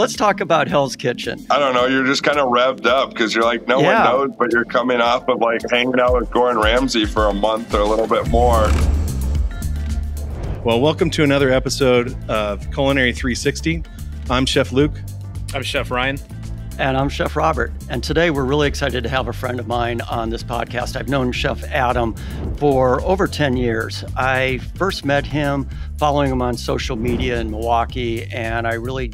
let's talk about Hell's Kitchen. I don't know. You're just kind of revved up because you're like, no Yeah. one knows, but you're coming off of like hanging out with Gordon Ramsay for a month or a little bit more. Well, welcome to another episode of Culinary 360. I'm Chef Luke. I'm Chef Ryan. And I'm Chef Robert. And today we're really excited to have a friend of mine on this podcast. I've known Chef Adam for over 10 years. I first met him following him on social media in Milwaukee, and I really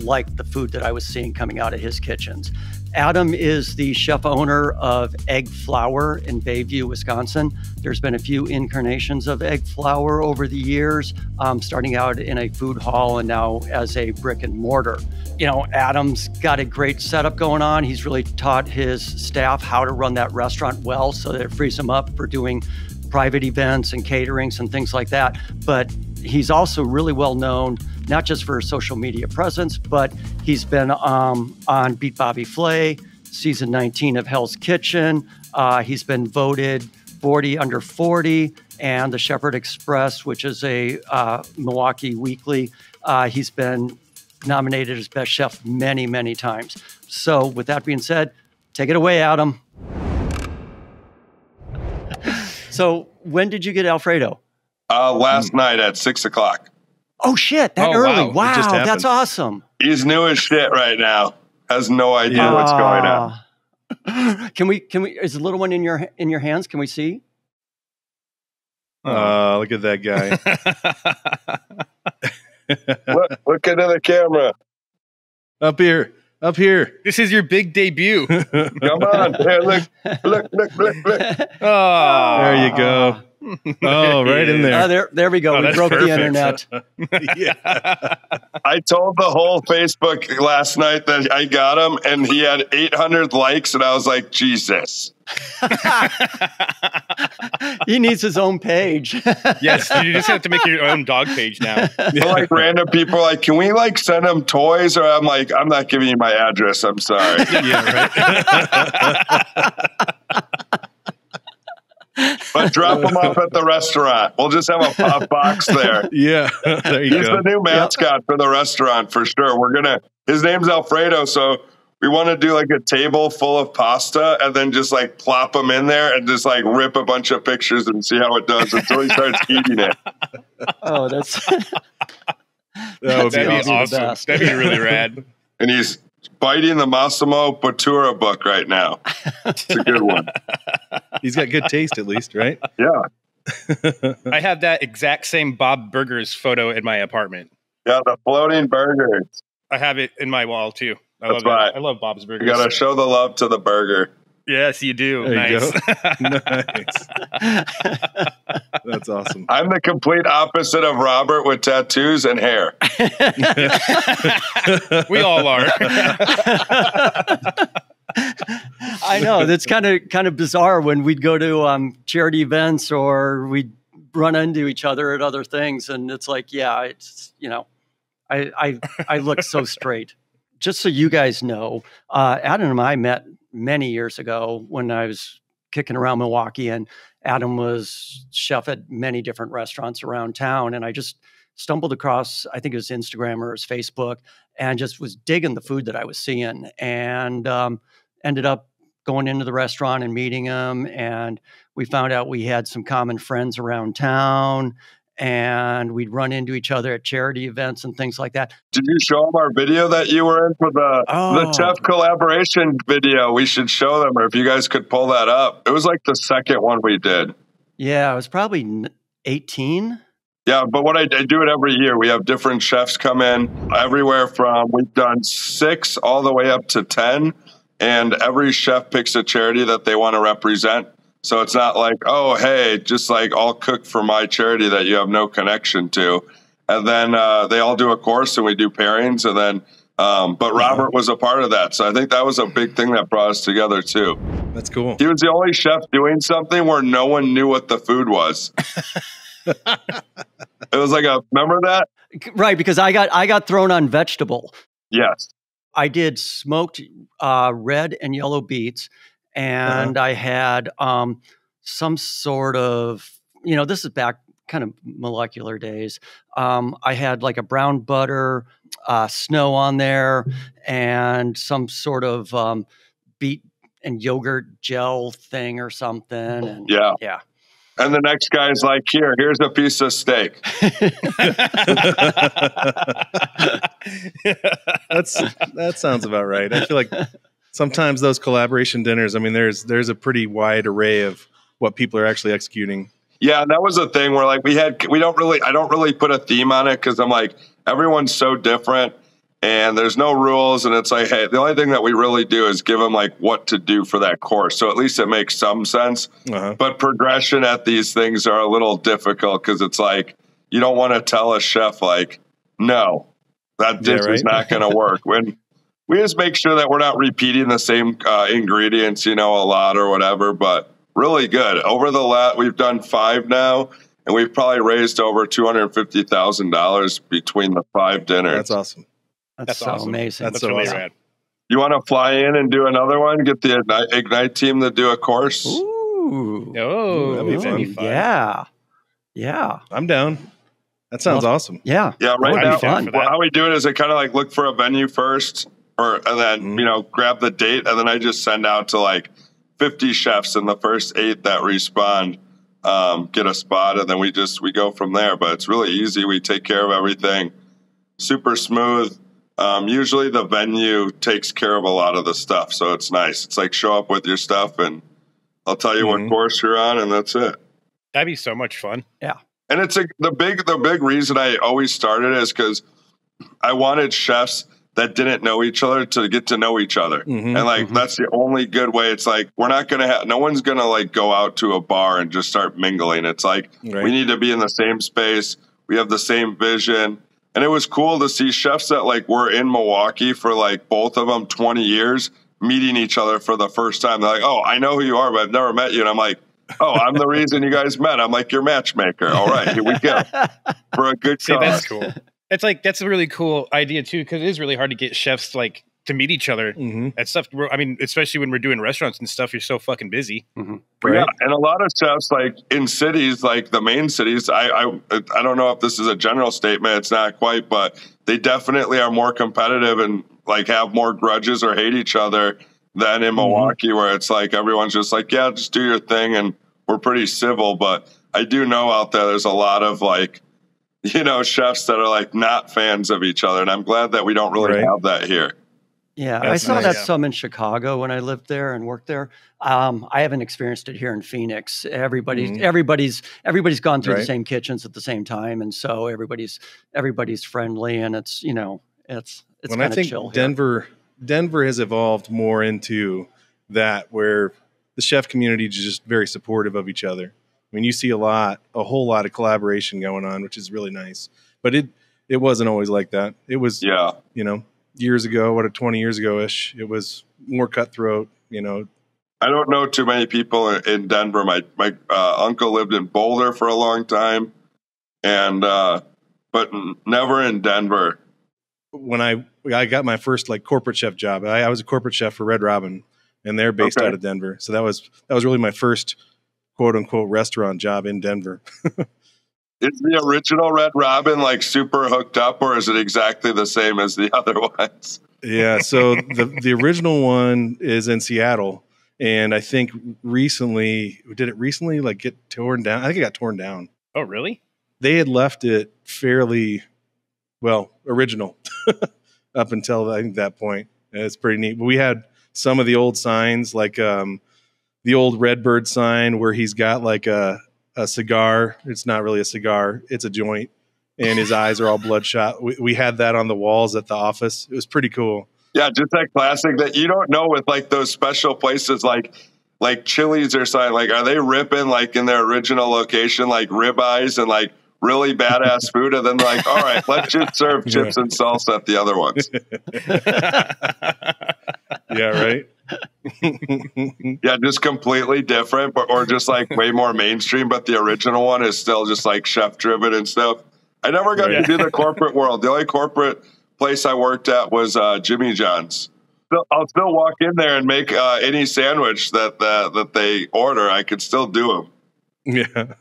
liked the food that I was seeing coming out of his kitchens. Adam is the chef owner of Egg Flour in Bay View, Wisconsin. There's been a few incarnations of Egg Flour over the years, um, starting out in a food hall and now as a brick and mortar. You know, Adam's got a great setup going on. He's really taught his staff how to run that restaurant well so that it frees them up for doing private events and caterings and things like that. But he's also really well known, not just for his social media presence, but he's been um, on Beat Bobby Flay, season 19 of Hell's Kitchen. Uh, he's been voted 40 under 40 and the Shepherd Express, which is a uh, Milwaukee weekly. Uh, he's been nominated as best chef many, many times. So, with that being said, take it away, Adam. so, when did you get Alfredo? Uh, last night at six o'clock. Oh shit, that Oh, early. wow. Wow, that's awesome. He's new as shit right now. Has no idea Yeah. what's going on. on. Can we can we is the little one in your in your hands? Can we see? Uh, look at that guy. Look, look into the camera. up here, up here. this is your big debut. Come on. Here, look, look, look, look, look. Oh, There you go. Oh, right in there. Oh, there there we go. Oh, we that's broke the internet. yeah. I told the whole Facebook last night that I got him, and he had 800 likes, and I was like, Jesus. he needs his own page. yes, you just have to make your own dog page now. But, like random people like, can we like send him toys? Or I'm like, I'm not giving you my address. I'm sorry. yeah, right. But drop uh, them off at the restaurant. We'll just have a pop box there. yeah, there you He's go. the new mascot for the restaurant for sure. We're gonna. His name's Alfredo, so we want to do like a table full of pasta and then just like plop him in there and just like rip a bunch of pictures and see how it does until he starts eating it. oh, that's That would be That'd be awesome. awesome. That'd be really rad. And he's biting the Massimo Bottura book right now. It's a good one. He's got good taste, at least, right? Yeah, I have that exact same Bob Burgers photo in my apartment. yeah. The floating burgers. I have it in my wall too. I That's love right. it. I love Bob's You Burgers. gotta show the love to the burger. Yes, you do. There you nice. nice. That's awesome. I'm the complete opposite of Robert with tattoos and hair. we all are. I know that's kind of kind of bizarre when we'd go to um, charity events or we'd run into each other at other things, and it's like, yeah, it's you know, I I I look so straight. Just so you guys know, uh, Adam and I met many years ago when I was kicking around Milwaukee, and Adam was chef at many different restaurants around town, and I just stumbled across I think it was Instagram or his Facebook, and just was digging the food that I was seeing, and um, ended up going into the restaurant and meeting him and we found out we had some common friends around town and we'd run into each other at charity events and things like that Did you show them our video that you were in for the the Oh. chef collaboration video? We should show them, or if you guys could pull that up. It was like the second one we did. yeah i was probably 18 Yeah, but what I, I do it every year. We have different chefs come in everywhere from we've done six all the way up to ten, and every chef picks a charity that they want to represent. So it's not like, oh, hey, just like I'll cook for my charity that you have no connection to, and then uh, they all do a course and we do pairings, and then. Um, but Robert was a part of that, so I think that was a big thing that brought us together too. That's cool. He was the only chef doing something where no one knew what the food was. it was like a remember that? right because i got i got thrown on vegetable Yes. I did smoked uh, red and yellow beets, and I had um, some sort of, you know, this is back kind of molecular days. Um, I had like a brown butter, uh, snow on there and some sort of um, beet and yogurt gel thing or something. And Yeah. yeah. And the next guy's like, here, here's a piece of steak. That's that sounds about right. I feel like sometimes those collaboration dinners. I mean, there's there's a pretty wide array of what people are actually executing. Yeah, and that was a thing where like we had we don't really I don't really put a theme on it because I'm like everyone's so different and there's no rules and it's like hey the only thing that we really do is give them like what to do for that course so at least it makes some sense Uh-huh. but progression at these things are a little difficult because it's like you don't want to tell a chef like no that Yeah, dish is not going to work when we just make sure that we're not repeating the same uh, ingredients you know a lot or whatever but really good over the last we've done five now and we've probably raised over $250000 between the five dinners That's awesome. That's, That's so awesome. amazing. That's That's so really awesome. rad. you want to fly in and do another one get the ignite, ignite team to do a course Ooh. Oh, that'd be that'd fun. be fun. Yeah. Yeah. I'm down. That sounds awesome. Yeah. Yeah, right now, fun. well, how we do it is I kind of like look for a venue first, or and then Mhm. you know grab the date, and then I just send out to like fifty chefs, and the first eight that respond um, get a spot, and then we just we go from there. But it's really easy. We take care of everything, super smooth. Um, usually the venue takes care of a lot of the stuff, so it's nice. It's like show up with your stuff, and I'll tell you Mhm. what course you're on, and that's it. That'd be so much fun. Yeah. And it's a, the big the big reason I always started is because I wanted chefs that didn't know each other to get to know each other. Mhm, And like mhm. that's the only good way. It's like we're not gonna have no one's gonna like go out to a bar and just start mingling. It's like Right. we need to be in the same space. We have the same vision. And it was cool to see chefs that like were in Milwaukee for like both of them 20 years meeting each other for the first time. They're like, "Oh, I know who you are, but I've never met you." And I'm like, "Oh, I'm the reason you guys met." I'm like your matchmaker. All right, here we go for a good See, cause. that's cool. It's like that's a really cool idea too, because it is really hard to get chefs like to meet each other Mhm. and stuff. I mean, especially when we're doing restaurants and stuff, you're so fucking busy. Right. Yeah, and a lot of chefs, like in cities, like the main cities, I, I I don't know if this is a general statement. It's not quite, but they definitely are more competitive and like have more grudges or hate each other than in Milwaukee, where it's like everyone's just like, yeah, just do your thing, and we're pretty civil. But I do know out there, there's a lot of like, you know, chefs that are like not fans of each other, and I'm glad that we don't really Right. have that here. Yeah, I saw nice. that Yeah. some in Chicago when I lived there and worked there. Um, I haven't experienced it here in Phoenix. Everybody's Mhm. everybody's everybody's gone through the same kitchens at the same time, and so everybody's everybody's friendly, and it's you know it's it's when kind I of think chill. here. Denver, Denver has evolved more into that where the chef community is just very supportive of each other. I mean, you see a lot, a whole lot of collaboration going on, which is really nice. But it it wasn't always like that. It was, Yeah, you know, years ago, what, 20 years ago ish. It was more cutthroat. You know, I don't know too many people in- in Denver. My my uh, uncle lived in Boulder for a long time, and uh, but never in Denver. when I I got my first like corporate chef job, I, I was a corporate chef for Red Robin, and they're based Okay. out of Denver. So that was that was really my first quote unquote restaurant job in Denver. Is the original Red Robin like super hooked up, or is it exactly the same as the other ones? Yeah. So the the original one is in Seattle, and I think recently did it recently like get torn down. I think it got torn down. Oh, really? They had left it fairly well original up until I think that point. And it's pretty neat. But we had some of the old signs like um, the old Redbird sign where he's got like a a cigar. It's not really a cigar; it's a joint. And his eyes are all bloodshot. We, we had that on the walls at the office. It was pretty cool. Yeah, just that classic that you don't know with like those special places like like Chili's or something. Like, are they ripping like in their original location like ribeyes and like really badass food, and then like, all right, let's just serve chips and salsa at the other ones. Yeah, right. Yeah, just completely different, but or just like way more mainstream. But the original one is still just like chef driven and stuff. I never got Yeah. to do the corporate world. The only corporate place I worked at was uh, Jimmy John's. So I'll still walk in there and make uh, any sandwich that that that they order. I could still do them. yeah.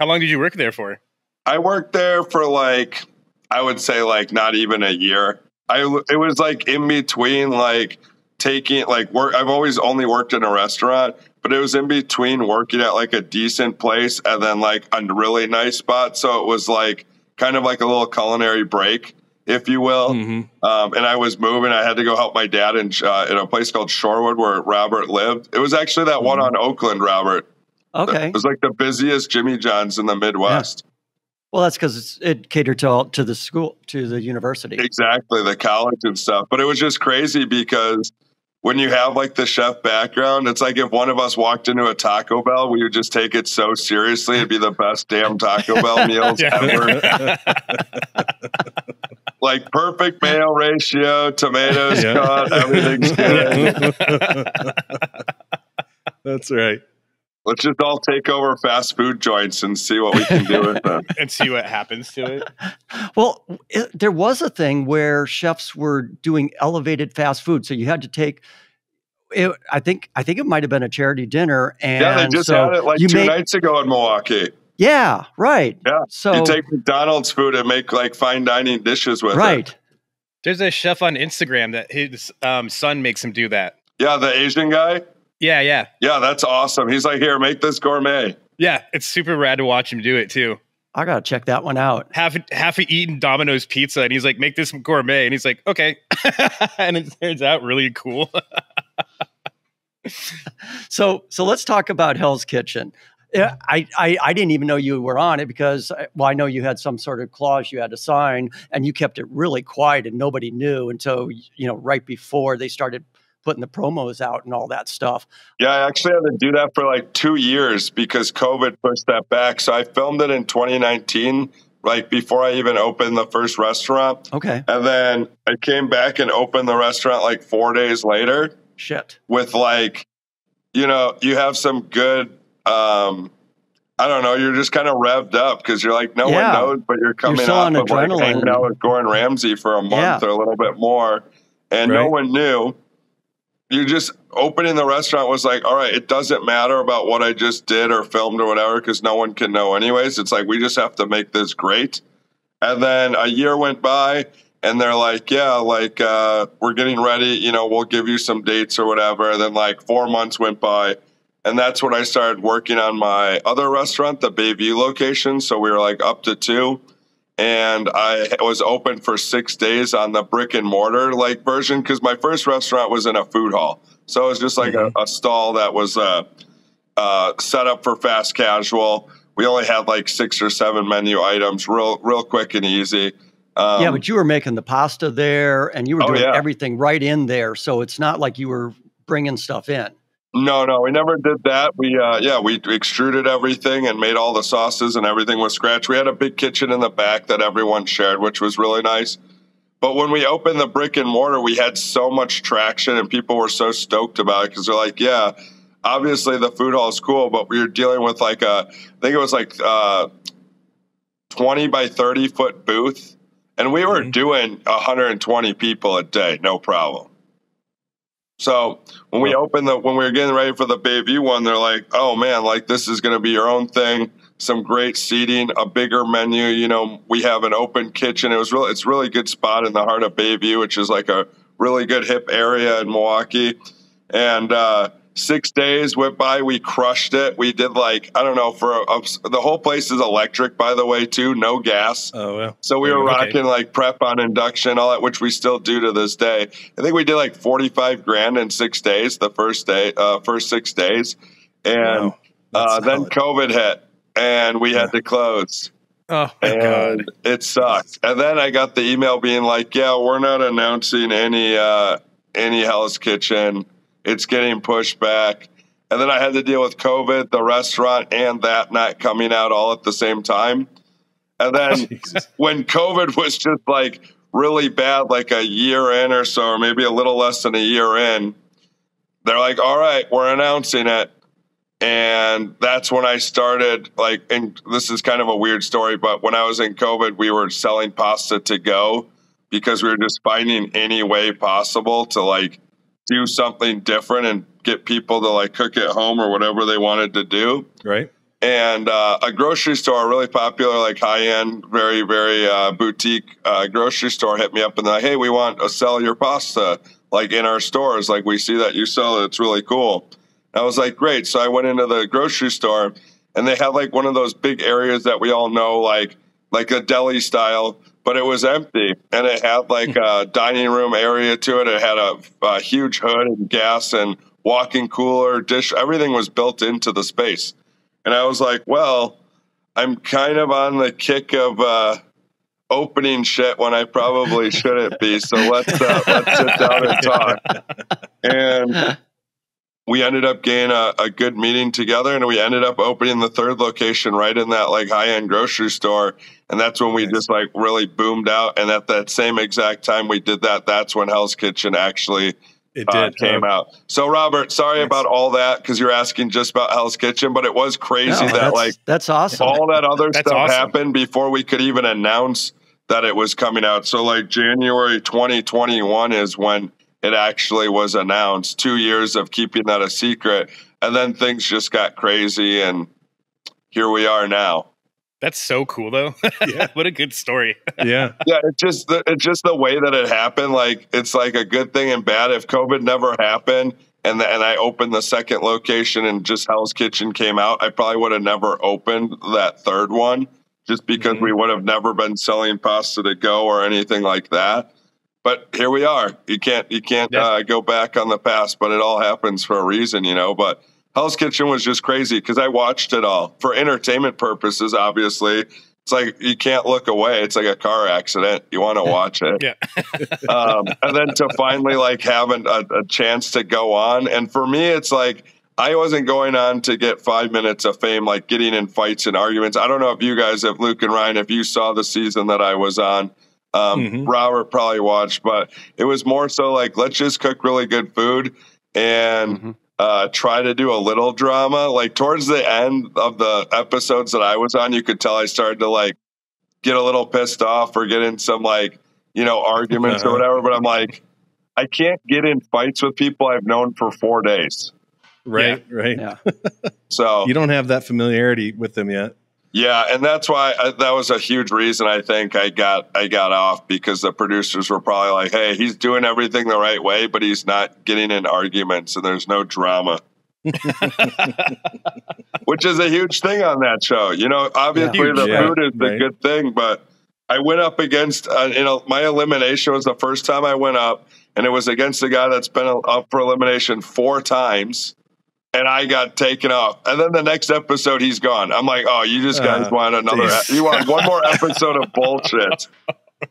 How long did you work there for? I worked there for like I would say like not even a year. I it was like in between like taking like work. I've always only worked in a restaurant, but it was in between working at like a decent place and then like a really nice spot. So it was like kind of like a little culinary break, if you will. Mm-hmm. Um, and I was moving. I had to go help my dad in uh, in a place called Shorewood where Robert lived. It was actually that one Mm-hmm. on Oakland, Robert. Okay. It was like the busiest Jimmy John's in the Midwest. Well, that's because it catered to to the school to the university. Exactly, the college and stuff. But it was just crazy because when you have like the chef background, it's like if one of us walked into a Taco Bell, we would just take it so seriously. It'd be the best damn Taco Bell meals ever. Like perfect mayo ratio, tomatoes Yeah. cut, everything's good. That's right. Let's just all take over fast food joints and see what we can do with them. and see what happens to it. Well, it, there was a thing where chefs were doing elevated fast food, so you had to take. It, I think I think it might have been a charity dinner, and Yeah, they just so had it like you two made- nights ago in Milwaukee. Yeah, right. Yeah, So you take McDonald's food and make like fine dining dishes with it. right. There's a chef on Instagram that his um, son makes him do that. Yeah, the Asian guy. Yeah, yeah, Yeah, that's awesome. He's like, here, make this gourmet. yeah. It's super rad to watch him do it too. I gotta check that one out. Half half eaten Domino's pizza, and he's like, "Make this gourmet," and he's like, "Okay," and it turns out really cool. So so let's talk about Hell's Kitchen. I, I I didn't even know you were on it because uh, well I know you had some sort of clause you had to sign and you kept it really quiet and nobody knew until you know right before they started putting the promos out and all that stuff. Yeah, I actually had to do that for like two years because COVID pushed that back. So I filmed it in 2019, like before I even opened the first restaurant. Okay, And then I came back and opened the restaurant like four days later shit. with like, you know, you have some good, um, I don't know, you're just kind of revved up because you're like, no Yeah. one knows, but you're coming still off on of like adrenaline. hanging out with Gordon Ramsay for a month Yeah. or a little bit more. And no one knew. You just opening the restaurant was like, all right, it doesn't matter about what I just did or filmed or whatever because no one can know anyways. It's like we just have to make this great. And then a year went by and they're like, yeah, like uh, we're getting ready. You know, we'll give you some dates or whatever. And then like four months went by. And that's when I started working on my other restaurant, the Bay View location. So we were like up to two. And I was open for six days on the brick and mortar like version because my first restaurant was in a food hall. So it was just like a, a stall that was uh, uh, set up for fast casual. We only had like six or seven menu items, real real quick and easy. Um, yeah, but you were making the pasta there and you were Oh, doing yeah. everything right in there, so it's not like you were bringing stuff in. No, no, we never did that. We, uh, yeah, we extruded everything and made all the sauces and everything with scratch. We had a big kitchen in the back that everyone shared, which was really nice. But when we opened the brick and mortar, we had so much traction and people were so stoked about it because they're like, yeah, obviously the food hall is cool, but we were dealing with like a, I think it was like uh, 20 by 30 foot booth. And we were Mhm. doing 120 people a day, no problem. So when we opened the when we were getting ready for the Bay View one, they're like, "Oh man, like this is going to be your own thing. Some great seating, a bigger menu. You know, we have an open kitchen. It was really it's really good spot in the heart of Bay View, which is like a really good hip area in Milwaukee. And uh, six days went by. We crushed it. We did like I don't know for a, a- the whole place is electric, by the way, too. No gas. Oh well. So we were Okay. rocking like prep on induction, all that, which we still do to this day. I think we did like forty five grand in six days, the first day, uh, first six days, and Wow. Uh, then. COVID hit, and we had to close, Oh my god! it sucked. And then I got the email being like, "Yeah, we're not announcing any uh, any Hell's Kitchen. It's getting pushed back." And then I had to deal with COVID, the restaurant, and that not coming out all at the same time. And then when COVID was just like really bad, like a year in or so, or maybe a little less than a year in, they're like, all right, we're announcing it. And that's when I started, like, and this is kind of a weird story, but when I was in COVID, we were selling pasta to go because we were just finding any way possible to like do something different and get people to like cook at home or whatever they wanted to do. Right. and uh, a grocery store, a really popular, like high end, very very uh, boutique uh, grocery store, hit me up and they're like, "Hey, we want to sell your pasta like in our stores. Like we see that you sell it. It's really cool." I was like, "Great!" So I went into the grocery store, and they had like one of those big areas that we all know, like like a deli style, but it was empty, and it had like a dining room area to it. It had a, a huge hood and gas and walking cooler, dish. Everything was built into the space. And I was like, well, I'm kind of on the kick of uh, opening shit when I probably shouldn't be. So let's uh, let's sit down and talk. And we ended up getting a, a, good meeting together, and we ended up opening the third location right in that like high end grocery store. And that's when we nice. just like really boomed out. And at that same exact time we did that, that's when Hell's Kitchen actually it uh, did came out. So, Robert, sorry about all that because you're asking just about Hell's Kitchen, but it was crazy no, that like that's awesome. All that other stuff awesome. happened before we could even announce that it was coming out. So, like January 2021 is when it actually was announced. Two years of keeping that a secret, and then things just got crazy, and here we are now. That's so cool, though. Yeah, what a good story. yeah, yeah. It's just the, it's just the way that it happened. Like it's like a good thing and bad. If COVID never happened, and the, and I opened the second location, and just Hell's Kitchen came out, I probably would have never opened that third one, just because mm-hmm. we would have never been selling pasta to go or anything like that. But here we are. You can't you can't uh, go back on the past, but it all happens for a reason, you know. But Hell's Kitchen was just crazy because I watched it all for entertainment purposes. Obviously, it's like you can't look away. It's like a car accident. You want to watch it. yeah. um, and then to finally like have a, a chance to go on, and for me, it's like. I wasn't going on to get five minutes of fame, like getting in fights and arguments. I don't know if you guys, if Luke and Ryan, if you saw the season that I was on, um, mm-hmm. Robert probably watched, but it was more so like, let's just cook really good food and mm-hmm uh, try to do a little drama. Like towards the end of the episodes that I was on, you could tell I started to like get a little pissed off or get in some like, you know, arguments uh-huh. or whatever. But I'm like, I can't get in fights with people I've known for four days. Right, yeah. right. Yeah. so you don't have that familiarity with them yet. Yeah, and that's why I, that was a huge reason I think I got I got off because the producers were probably like, "Hey, he's doing everything the right way, but he's not getting in arguments, and there's no drama." Which is a huge thing on that show. You know, obviously yeah, the yeah, food is the right. good thing, but I went up against uh, you know my elimination was the first time I went up, and it was against a guy that's been up for elimination four times and I got taken off. And then the next episode, he's gone. I'm like, oh, you just guys uh, want another? you want one more episode of bullshit?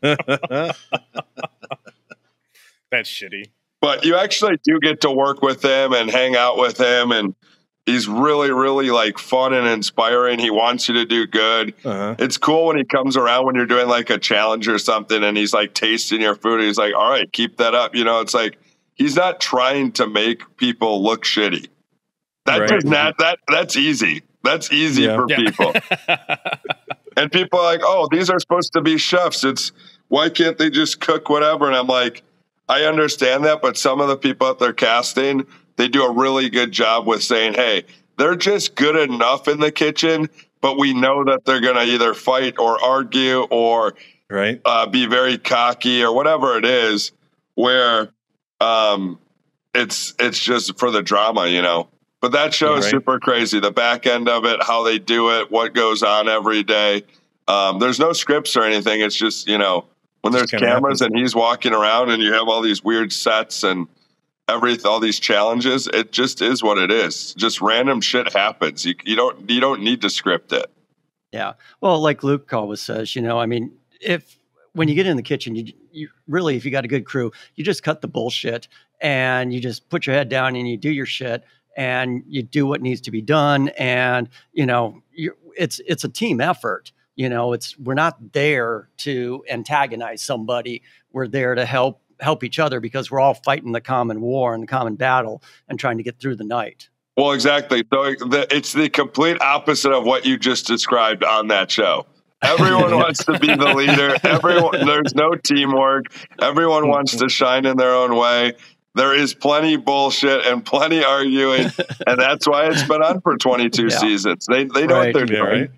That's shitty. But you actually do get to work with him and hang out with him, and he's really, really like fun and inspiring. He wants you to do good. Uh-huh. It's cool when he comes around when you're doing like a challenge or something, and he's like tasting your food. He's like, all right, keep that up. You know, it's like he's not trying to make people look shitty that right. not that that's easy. That's easy yeah. for yeah. people. and people are like, "Oh, these are supposed to be chefs. It's why can't they just cook whatever?" And I'm like, I understand that, but some of the people out there casting, they do a really good job with saying, "Hey, they're just good enough in the kitchen, but we know that they're going to either fight or argue or right uh, be very cocky or whatever it is." Where um, it's it's just for the drama, you know. But that show is super crazy. The back end of it, how they do it, what goes on every day. Um, there's no scripts or anything. It's just you know when there's cameras and he's walking around and you have all these weird sets and every all these challenges. It just is what it is. Just random shit happens. You, you don't you don't need to script it. Yeah. Well, like Luke always says, you know, I mean, if when you get in the kitchen, you, you really, if you got a good crew, you just cut the bullshit and you just put your head down and you do your shit and you do what needs to be done and you know it's it's a team effort. You know it's we're not there to antagonize somebody. We're there to help help each other because we're all fighting the common war and the common battle and trying to get through the night. Well exactly. So it's the complete opposite of what you just described on that show. Everyone wants to be the leader. Everyone there's no teamwork. Everyone mm-hmm. wants to shine in their own way there is plenty bullshit and plenty arguing, and that's why it's been on for 22 Yeah. seasons. They they know Right. what they're Yeah, doing. right.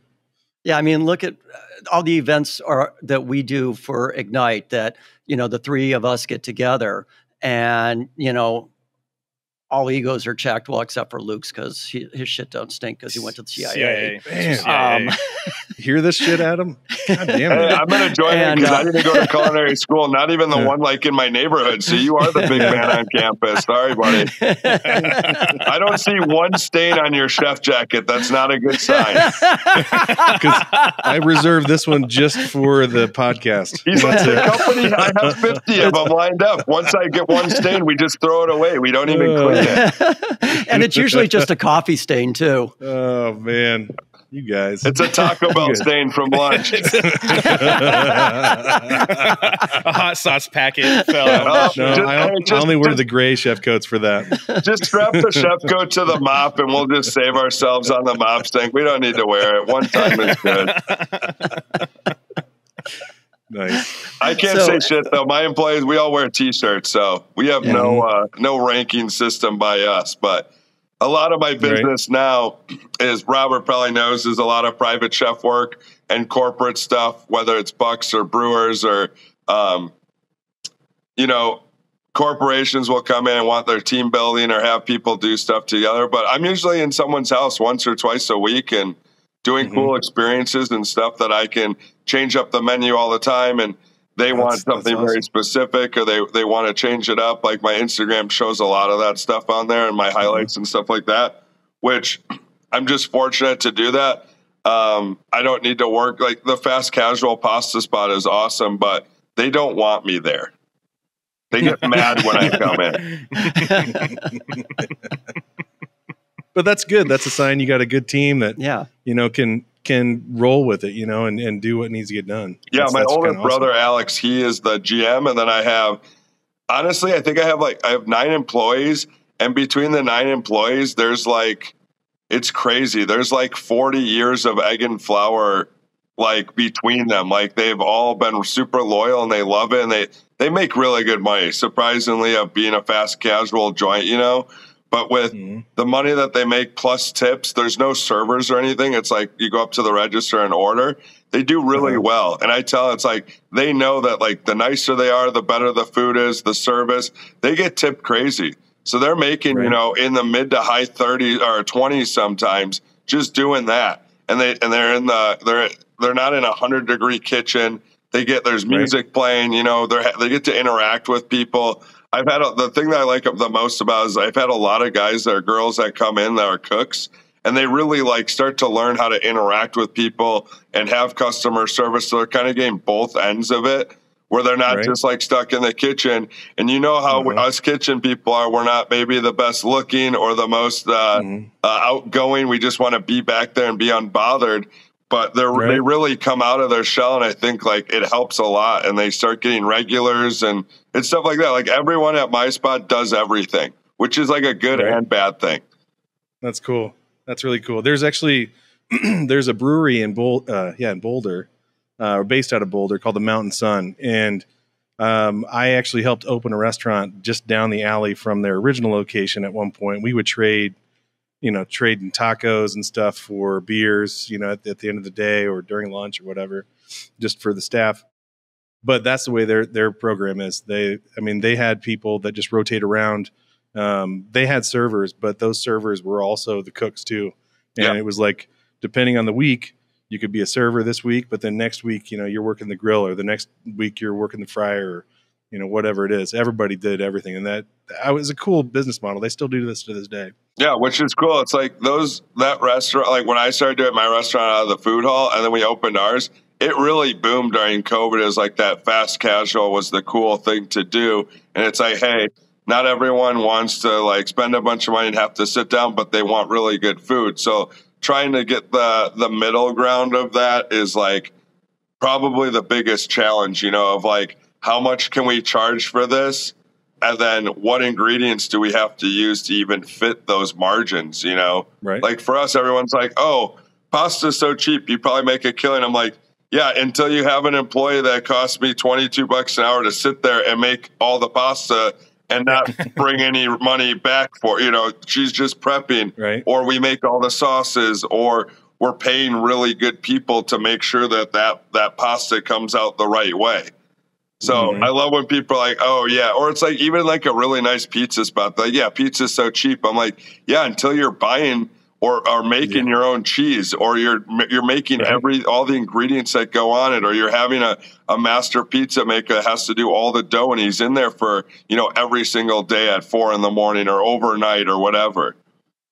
Yeah, I mean, look at uh, all the events are that we do for Ignite that, you know, the three of us get together and, you know, all egos are checked, well, except for Luke's because his shit don't stink because he went to the CIA. Man, CIA. Um, hear this shit, Adam? God damn Hey, it. I'm gonna join it And, because I uh, didn't go to culinary school, not even the Yeah. one like in my neighborhood. So you are the big man on campus. Sorry, buddy. I don't see one stain on your chef jacket. That's not a good sign. Because I reserved this one just for the podcast. He's like the company. I have 50 of them lined up. Once I get one stain, we just throw it away. We don't even Uh, clean it. and it's usually just a coffee stain too. Oh man, you guys. It's a Taco Bell stain from lunch. a hot sauce packet fell out. No, just- I, hey, I just- only wear just- the gray chef coats for that. Just strap the chef coat to the mop, and we'll just save ourselves on the mop stink. We don't need to wear it. One time is good. Nice. I can't So- say shit though. My employees, we all wear T-shirts, so we have no uh, no ranking system by us. But a lot of my business now is Robert probably knows is a lot of private chef work and corporate stuff, whether it's Bucks or Brewers or um, you know corporations will come in and want their team building or have people do stuff together. But I'm usually in someone's house once or twice a week and doing Mhm. cool experiences and stuff that I can change up the menu all the time and they want That's- that's something very specific or they, they want to change it up. Like my Instagram shows a lot of that stuff on there and my highlights and stuff like that, which I'm just fortunate to do that. Um, I don't need to work like the fast casual pasta spot is awesome, but they don't want me there. They get mad when I come in. But that's good. That's a sign you got a good team that yeah. you know can can roll with it, you know, and, and do what needs to get done. Yeah, That's- my that's older kinda awesome. brother Alex, he is the GM, and then I have honestly, I think I have like I have nine employees, and between the nine employees, there's like it's crazy. There's like 40 years of egg and flour like between them. Like they've all been super loyal and they love it and they they make really good money, surprisingly, of being a fast casual joint, you know. But with Mhm. the money that they make plus tips, there's no servers or anything. It's like you go up to the register and order. They do really Uh-huh. well. And I tell it's like they know that like the nicer they are, the better the food is, the service. They get tipped crazy. So they're making, you know, in the mid to high 30s or 20s sometimes just doing that. And they and they're in the they're they're not in a 100 degree kitchen. They get there's Right. music playing, you know, they they get to interact with people. I've had a, the thing that I like the most about is I've had a lot of guys that are girls that come in that are cooks and they really like start to learn how to interact with people and have customer service. So they're kind of getting both ends of it where they're not Right. just like stuck in the kitchen. And you know how Mhm. us kitchen people are. We're not maybe the best looking or the most uh, Mhm. uh, outgoing. We just want to be back there and be unbothered. But they're Right. they really come out of their shell, and I think like it helps a lot. And they start getting regulars and and stuff like that. Like everyone at my spot does everything, which is like a good Right. and bad thing. That's cool. That's really cool. There's actually there's a brewery in Bol- uh, yeah in Boulder, uh, based out of Boulder called the Mountain Sun, and um, I actually helped open a restaurant just down the alley from their original location. At one point, we would trade, you know, trading tacos and stuff for beers, you know, at, at the end of the day or during lunch or whatever, just for the staff. But that's the way their their program is. They, I mean, they had people that just rotate around um, they had servers, but those servers were also the cooks too. And Yeah. it was like, depending on the week, you could be a server this week, but then next week, you know, you're working the grill, or the next week you're working the fryer, or you know, whatever it is. Everybody did everything, and that I was a cool business model. They still do this to this day. Yeah, which is cool. It's like those that restaurant. Like when I started doing my restaurant out of the food hall, and then we opened ours. It really boomed during COVID. Was like that fast casual was the cool thing to do, and it's like, hey, not everyone wants to like spend a bunch of money and have to sit down, but they want really good food. So trying to get the the middle ground of that is like probably the biggest challenge. You know, of like how much can we charge for this? And then what ingredients do we have to use to even fit those margins you know? Right. like for us everyone's like oh pasta's so cheap you probably make a killing. I'm like yeah until you have an employee that costs me 22 bucks an hour to sit there and make all the pasta and not bring any money back for you know she's just prepping. Right. or we make all the sauces or we're paying really good people to make sure that that, that pasta comes out the right way so Mhm. i love when people are like oh yeah or it's like even like a really nice pizza spot like yeah pizza's so cheap i'm like yeah until you're buying or are making your own cheese or you're you're making Right. every all the ingredients that go on it or you're having a, a master pizza maker that has to do all the dough and he's in there for you know every single day at four in the morning or overnight or whatever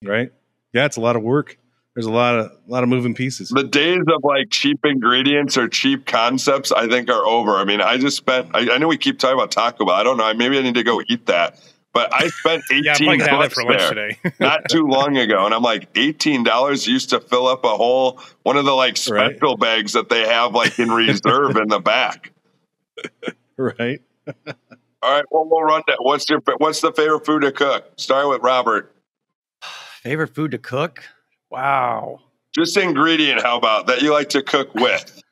Right. Yeah, it's a lot of work. There's a lot of a lot of moving pieces. the days of like cheap ingredients or cheap concepts i think are over i mean i just spent i, I know we keep talking about taco bell i don't know maybe i need to go eat that but i spent 18 Yeah, I'm probably gonna have that bucks for lunch there. today. not too long ago and i'm like $18 used to fill up a whole one of the like Right. special bags that they have like in reserve in the back Right. all right well we'll run that what's your what's the favorite food to cook start with robert Favorite food to cook? Wow. just ingredient how about that you like to cook with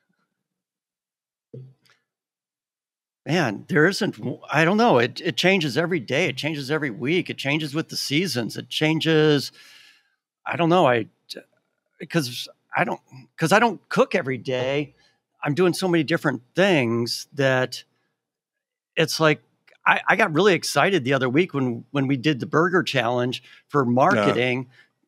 Man, there isn't. I don't know. It it changes every day. It changes every week. It changes with the seasons. It changes. I don't know. I because I don't because I don't cook every day. I'm doing so many different things that it's like I, I got really excited the other week when when we did the burger challenge for marketing,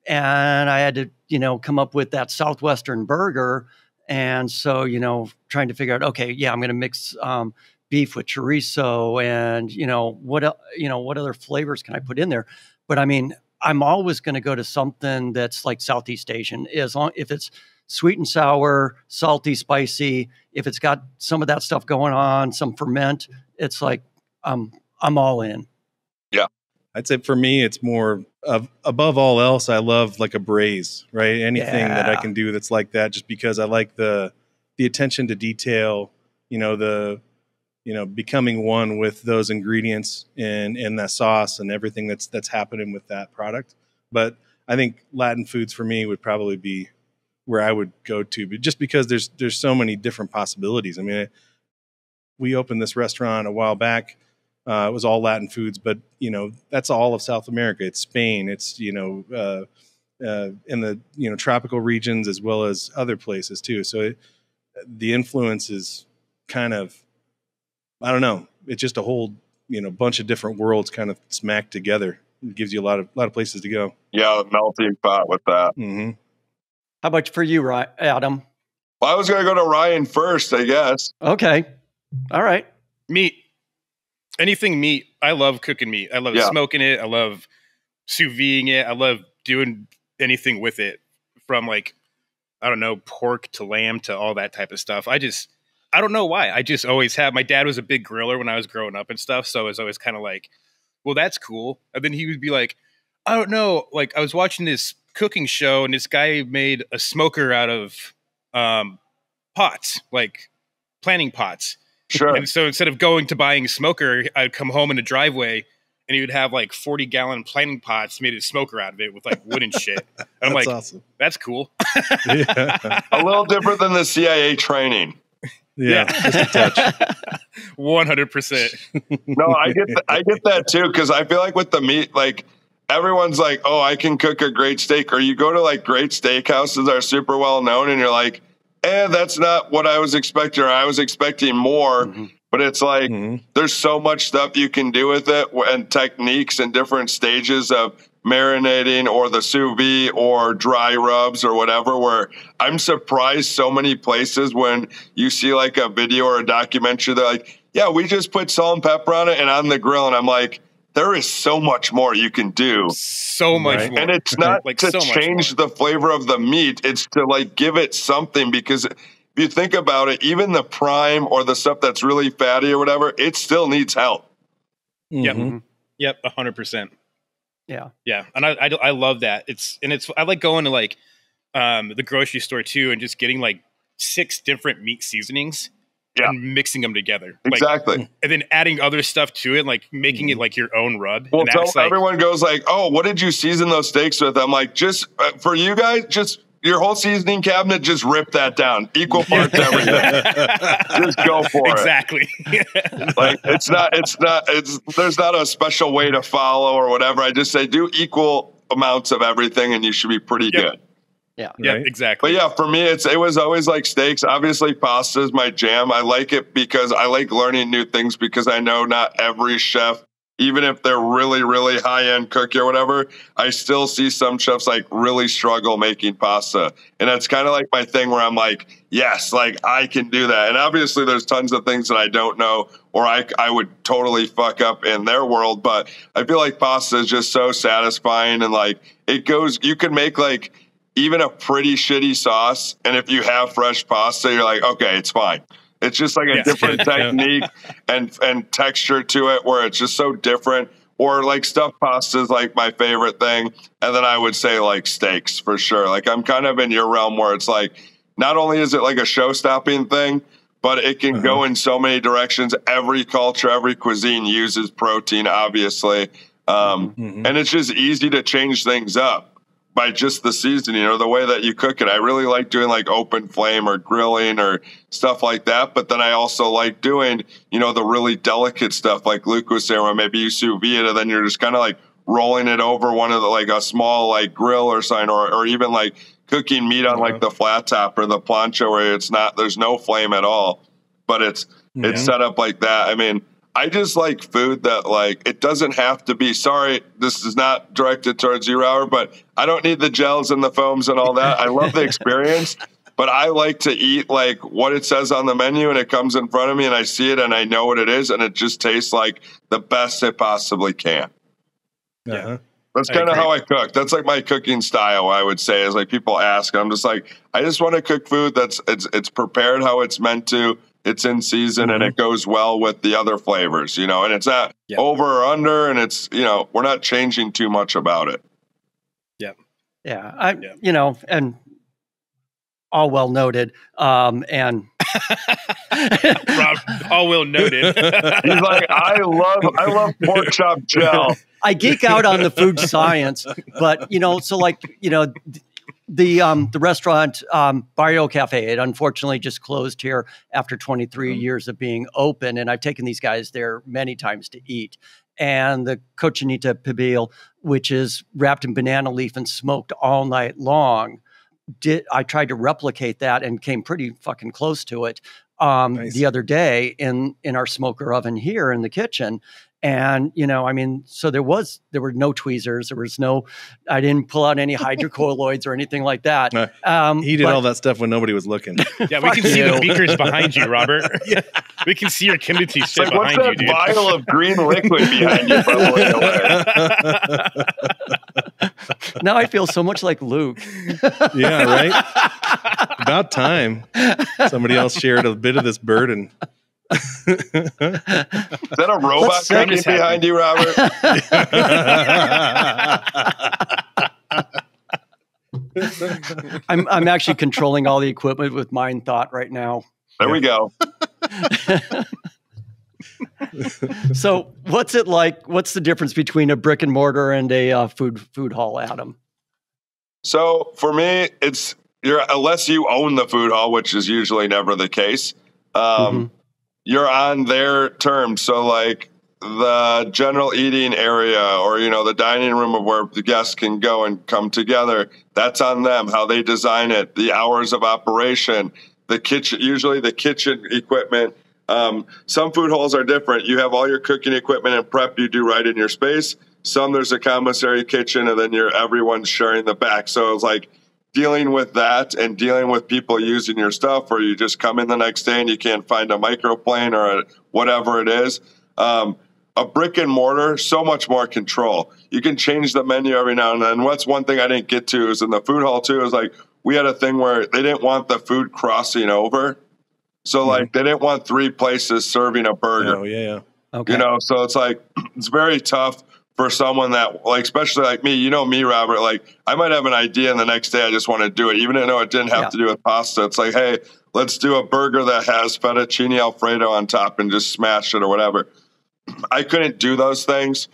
and I had to you know come up with that southwestern burger, and so you know trying to figure out okay, yeah, I'm going to mix. Um, beef with chorizo and you know what you know what other flavors can I put in there? But I mean I'm always going to go to something that's like Southeast Asian as long if it's sweet and sour salty spicy if it's got some of that stuff going on some ferment it's like um I'm all in. Yeah, I'd say for me, it's more of above all else. I love like a braise, right? Anything that I can do that's like that, just because I like the the attention to detail. You know the you know becoming one with those ingredients and and that sauce and everything that's that's happening with that product. But I think Latin foods for me would probably be where I would go to, but just because there's there's so many different possibilities. I mean, we opened this restaurant a while back. Uh, it was all Latin foods, but you know that's all of South America. It's Spain. It's you know uh, uh, in the you know tropical regions as well as other places too. So it, the influence is kind of I don't know. It's just a whole you know bunch of different worlds kind of smacked together. It gives you a lot of lot of places to go. yeah the melting pot with that Mm-hmm. how about for you Ry- Adam well, i was going to go to ryan first i guess okay all right meat anything meat i love cooking meat. I love Yeah. smoking it. I love sous videing it. I love doing anything with it from like i don't know pork to lamb to all that type of stuff. I just i don't know why. I just always have my dad was a big griller when i was growing up and stuff so it was always kind of like well that's cool. And then he would be like i don't know like i was watching this cooking show and this guy made a smoker out of um pots like planting pots sure and so instead of going to buying a smoker, I'd come home in the driveway and he would have like 40 gallon planting pots, made a smoker out of it with like wood and shit. And I'm That's like, awesome. that's cool. yeah, a little different than the cia training yeah, just a touch. 100%. no, I get th- I get that too because I feel like with the meat, like everyone's like, "Oh, I can cook a great steak," or you go to like great steakhouses that are super well known, and you're like, "Eh, that's not what I was expecting." Or I was expecting more, Mhm. but it's like Mhm. there's so much stuff you can do with it and techniques and different stages of marinating or the sous vide or dry rubs or whatever where i'm surprised so many places when you see like a video or a documentary they're like yeah we just put salt and pepper on it and on the grill and i'm like there is so much more you can do So much Right. more. and it's not Like, to so change the flavor of the meat it's to like give it something because if you think about it even the prime or the stuff that's really fatty or whatever it still needs help Yep. Mhm. Yep, 100%. yeah Yeah, and I, I I love that. It's and it's I like going to like um the grocery store too and just getting like six different meat seasonings Yeah. and mixing them together. Like, exactly and then adding other stuff to it, like making it like your own rub. Well, and so like, everyone goes like, "Oh, what did you season those steaks with?" I'm like, just uh, for you guys, just your whole seasoning cabinet, just rip that down. Equal parts everything. just go for exactly. it. Exactly. like it's not, it's not, it's there's not a special way to follow or whatever. I just say do equal amounts of everything, and you should be pretty Yep. good. Yeah. yeah, Right. exactly. But yeah, for me, it's it was always like steaks. Obviously, pasta is my jam. I like it because I like learning new things because I know not every chef, even if they're really, really high end cookie or whatever, I still see some chefs like really struggle making pasta. And that's kind of like my thing where I'm like, yes, like I can do that. And obviously, there's tons of things that I don't know or I, I would totally fuck up in their world. But I feel like pasta is just so satisfying and like it goes, you can make like, even a pretty shitty sauce, and if you have fresh pasta, you're like, okay, it's fine. It's just like a different technique and and texture to it where it's just so different. Or like stuffed pasta is like my favorite thing, and then I would say like steaks for sure. Like I'm kind of in your realm where it's like not only is it like a show stopping thing, but it can go in so many directions. Every culture, every cuisine uses protein, obviously, um, Mhm. and it's just easy to change things up by just the seasoning or the way that you cook it. I really like doing like open flame or grilling or stuff like that. But then I also like doing, you know, the really delicate stuff like Luke was saying, where maybe you sous vide it and then you're just kind of like rolling it over one of the like a small like grill or something, or, or even like cooking meat on like the flat top or the plancha where it's not, there's no flame at all, but it's, it's Mhm. set up like that. I mean, I just like food that like it doesn't have to be. Sorry, this is not directed towards you, Robert, but I don't need the gels and the foams and all that. I love the experience, but I like to eat like what it says on the menu and it comes in front of me and I see it and I know what it is and it just tastes like the best it possibly can. Uh-huh. That's kind of how I cook. That's like my cooking style. I would say is like people ask, I'm just like I just want to cook food that's it's it's prepared how it's meant to. It's in season and Mhm. it goes well with the other flavors, you know. And it's not Yeah. over or under, and it's you know we're not changing too much about it. Yeah. Yeah. I, Yeah. you know, and all well noted. Um, and Rob, all well noted. He's like, I love I love pork chop gel. I geek out on the food science, but you know, so like you know, th- the um the restaurant um Barrio Cafe, it unfortunately just closed here after 23 years of being open, and I've taken these guys there many times to eat. And the cochinita pibil, which is wrapped in banana leaf and smoked all night long, did I tried to replicate that and came pretty fucking close to it um, Nice. the other day in in our smoker oven here in the kitchen. And you know, I mean, so there was there were no tweezers, there was no, I didn't pull out any hydrocolloids or anything like that. No, Um, He did but- all that stuff when nobody was looking. yeah, we can see you. the beakers behind you, Robert. We can see your Kimchi It's shit like, what's that you, dude. vial of green liquid behind you bubbling away? now I feel so much like Luke. yeah, right. About time somebody else shared a bit of this burden. Is that a robot Let's coming behind you, Robert? I'm I'm actually controlling all the equipment with Mind Thought right now. There we go. So, what's it like? What's the difference between a brick and mortar and a uh, food food hall, Adam? So for me, it's you're unless you own the food hall, which is usually never the case. Um, Mhm. You're on their terms. So like the general eating area, or you know the dining room of where the guests can go and come together. That's on them. How they design it, the hours of operation, the kitchen. Usually the kitchen equipment. Um, some food halls are different. You have all your cooking equipment and prep you do right in your space. Some there's a commissary kitchen, and then you're everyone's sharing the back. So it's like dealing with that and dealing with people using your stuff, or you just come in the next day and you can't find a microplane or a, whatever it is. Um, a brick and mortar, so much more control. You can change the menu every now and then. What's one thing I didn't get to is in the food hall too. Is like we had a thing where they didn't want the food crossing over, so like they didn't want three places serving a burger. Oh yeah, yeah. Okay. You know, so it's like it's very tough for someone that like especially like me, you know me, Robert, like I might have an idea and the next day I just want to do it. Even though it didn't have Yeah. to do with pasta. It's like, hey, let's do a burger that has fettuccine alfredo on top and just smash it or whatever. I couldn't do those things.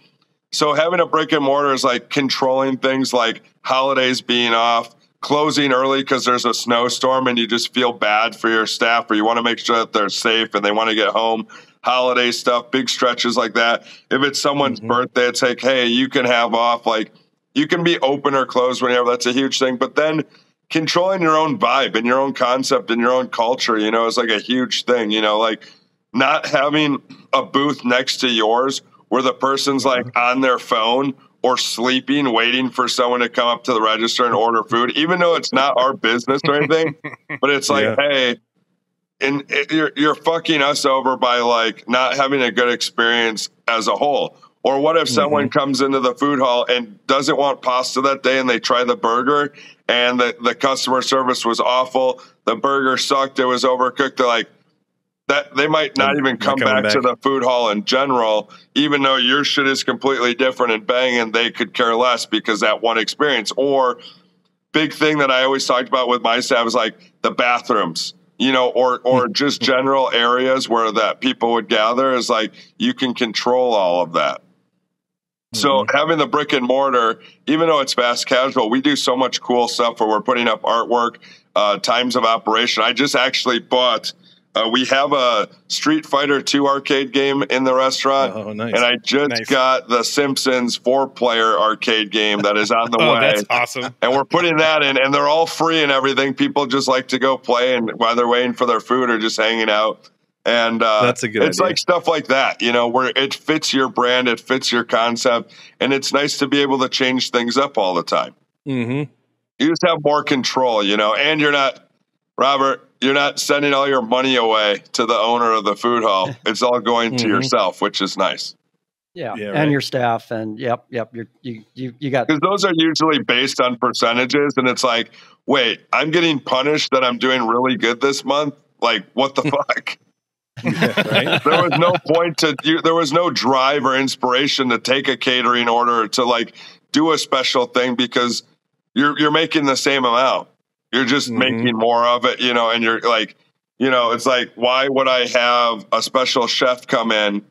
So having a brick and mortar is like controlling things like holidays being off, closing early because there's a snowstorm and you just feel bad for your staff or you want to make sure that they're safe and they want to get home holiday stuff big stretches like that if it's someone's mm-hmm. birthday it's like hey you can have off like you can be open or closed whenever that's a huge thing but then controlling your own vibe and your own concept and your own culture you know is like a huge thing you know like not having a booth next to yours where the person's like mm-hmm. on their phone or sleeping, waiting for someone to come up to the register and order food, even though it's not our business or anything. But it's like, yeah. hey, and it, you're you're fucking us over by like not having a good experience as a whole. Or what if someone mm-hmm. comes into the food hall and doesn't want pasta that day and they try the burger and the, the customer service was awful, the burger sucked, it was overcooked. They're like, that they might not even come back, back, to the food hall in general, even though your shit is completely different and banging, they could care less because that one experience. Or big thing that I always talked about with my staff is like the bathrooms, you know, or or just general areas where that people would gather is like you can control all of that. So mm-hmm. having the brick and mortar, even though it's fast casual, we do so much cool stuff where we're putting up artwork, uh, times of operation. I just actually bought uh, we have a Street Fighter 2 arcade game in the restaurant. Oh, nice. And I just nice. got the Simpsons four player arcade game that is on the oh, way. That's awesome. And we're putting that in, and they're all free and everything. People just like to go play and while they're waiting for their food or just hanging out. And uh, that's a good it's idea. like stuff like that, you know, where it fits your brand, it fits your concept, and it's nice to be able to change things up all the time. Mm-hmm. You just have more control, you know, and you're not Robert, you're not sending all your money away to the owner of the food hall. It's all going mm-hmm. to yourself, which is nice. Yeah, yeah right. and your staff, and yep, yep. You're, you you you got because those are usually based on percentages, and it's like, wait, I'm getting punished that I'm doing really good this month. Like, what the fuck? right? There was no point to you. There was no drive or inspiration to take a catering order to like do a special thing because you're you're making the same amount. You're just mm-hmm. making more of it, you know, and you're like, you know, it's like, why would I have a special chef come in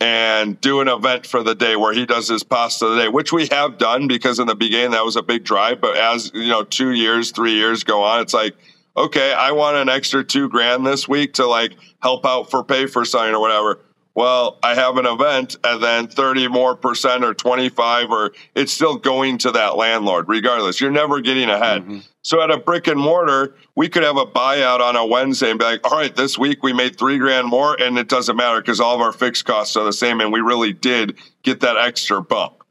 and do an event for the day where he does his pasta the day, which we have done because in the beginning that was a big drive. But as you know, two years, three years go on, it's like, okay, I want an extra two grand this week to like help out for pay for sign or whatever well, I have an event and then 30 more percent or 25 or it's still going to that landlord regardless. You're never getting ahead. Mm-hmm. So at a brick and mortar, we could have a buyout on a Wednesday and be like, all right, this week we made three grand more and it doesn't matter because all of our fixed costs are the same and we really did get that extra bump.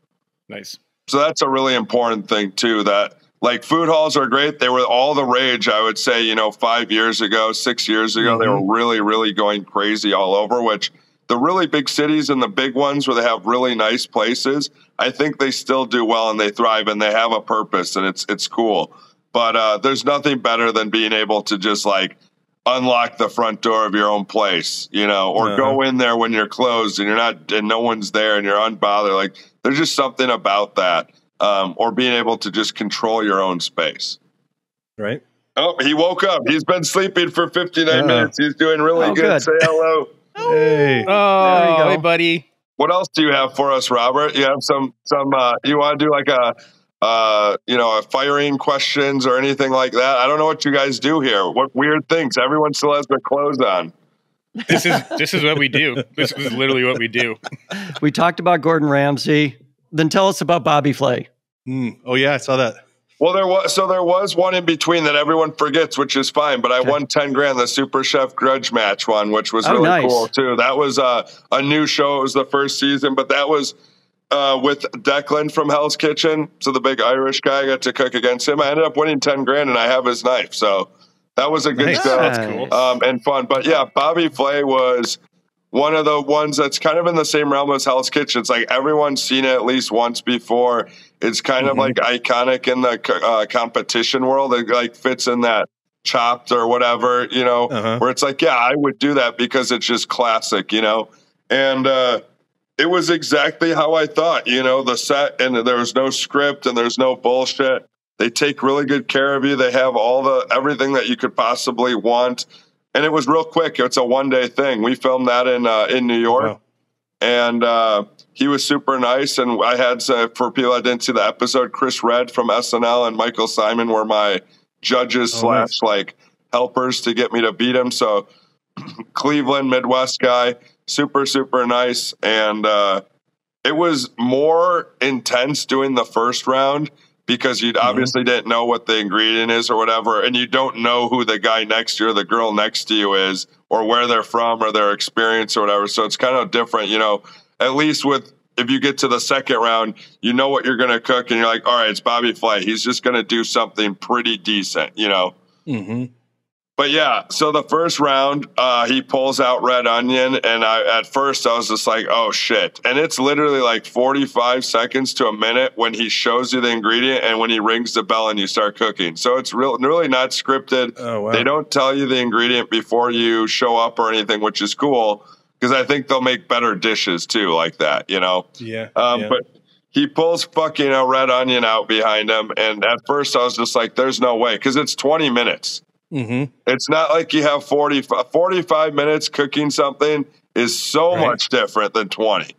Nice. So that's a really important thing too that like food halls are great. They were all the rage, I would say, you know, five years ago, six years ago, mm-hmm. they were really, really going crazy all over, which – the really big cities and the big ones where they have really nice places, I think they still do well and they thrive and they have a purpose and it's it's cool. But uh, there's nothing better than being able to just like unlock the front door of your own place, you know, or go in there when you're closed and you're not and no one's there and you're unbothered. Like there's just something about that, um, or being able to just control your own space. Right. Oh, he woke up. He's been sleeping for 59 uh, minutes. He's doing really oh, good. good. Say hello. Hey. Oh, there you go. Hey, buddy. What else do you have for us, Robert? You have some some uh, you want to do like a uh, you know, a firing questions or anything like that? I don't know what you guys do here. What weird things? Everyone still has their clothes on. This is this is what we do. This is literally what we do. we talked about Gordon Ramsay. Then tell us about Bobby Flay. Mm. Oh yeah, I saw that. Well, there was so there was one in between that everyone forgets, which is fine. But I okay. won ten grand the Super Chef Grudge Match one, which was oh, really nice. cool too. That was uh, a new show. It was the first season, but that was uh, with Declan from Hell's Kitchen. So the big Irish guy I got to cook against him. I ended up winning ten grand, and I have his knife. So that was a good nice. show cool. um, and fun. But yeah, Bobby Flay was one of the ones that's kind of in the same realm as Hell's Kitchen. It's like everyone's seen it at least once before. It's kind mm-hmm. of like iconic in the uh, competition world. It like fits in that chopped or whatever, you know, uh-huh. where it's like, yeah, I would do that because it's just classic, you know. And uh, it was exactly how I thought, you know, the set and there was no script and there's no bullshit. They take really good care of you. They have all the everything that you could possibly want and it was real quick. It's a one day thing. We filmed that in uh, in New York, wow. and uh, he was super nice. And I had uh, for people that didn't see the episode, Chris Redd from SNL and Michael Symon were my judges Oh, slash like helpers to get me to beat him. So Cleveland Midwest guy, super super nice, and uh, it was more intense doing the first round because you Mm-hmm. obviously didn't know what the ingredient is or whatever, and you don't know who the guy next to you or the girl next to you is or where they're from or their experience or whatever. So it's kind of different, you know. At least with if you get to the second round, you know what you're going to cook, and you're like, all right, it's Bobby Flay. He's just going to do something pretty decent, you know. hmm But yeah, so the first round, uh, he pulls out red onion, and I at first I was just like, "Oh shit!" And it's literally like forty-five seconds to a minute when he shows you the ingredient and when he rings the bell and you start cooking. So it's real, really not scripted. Oh wow. They don't tell you the ingredient before you show up or anything, which is cool because I think they'll make better dishes too, like that. You know. Yeah. Um, yeah. But he pulls fucking a red onion out behind him, and at first I was just like, "There's no way," because it's twenty minutes. Hmm It's not like you have 40, 45 minutes cooking something is so Right. much different than 20.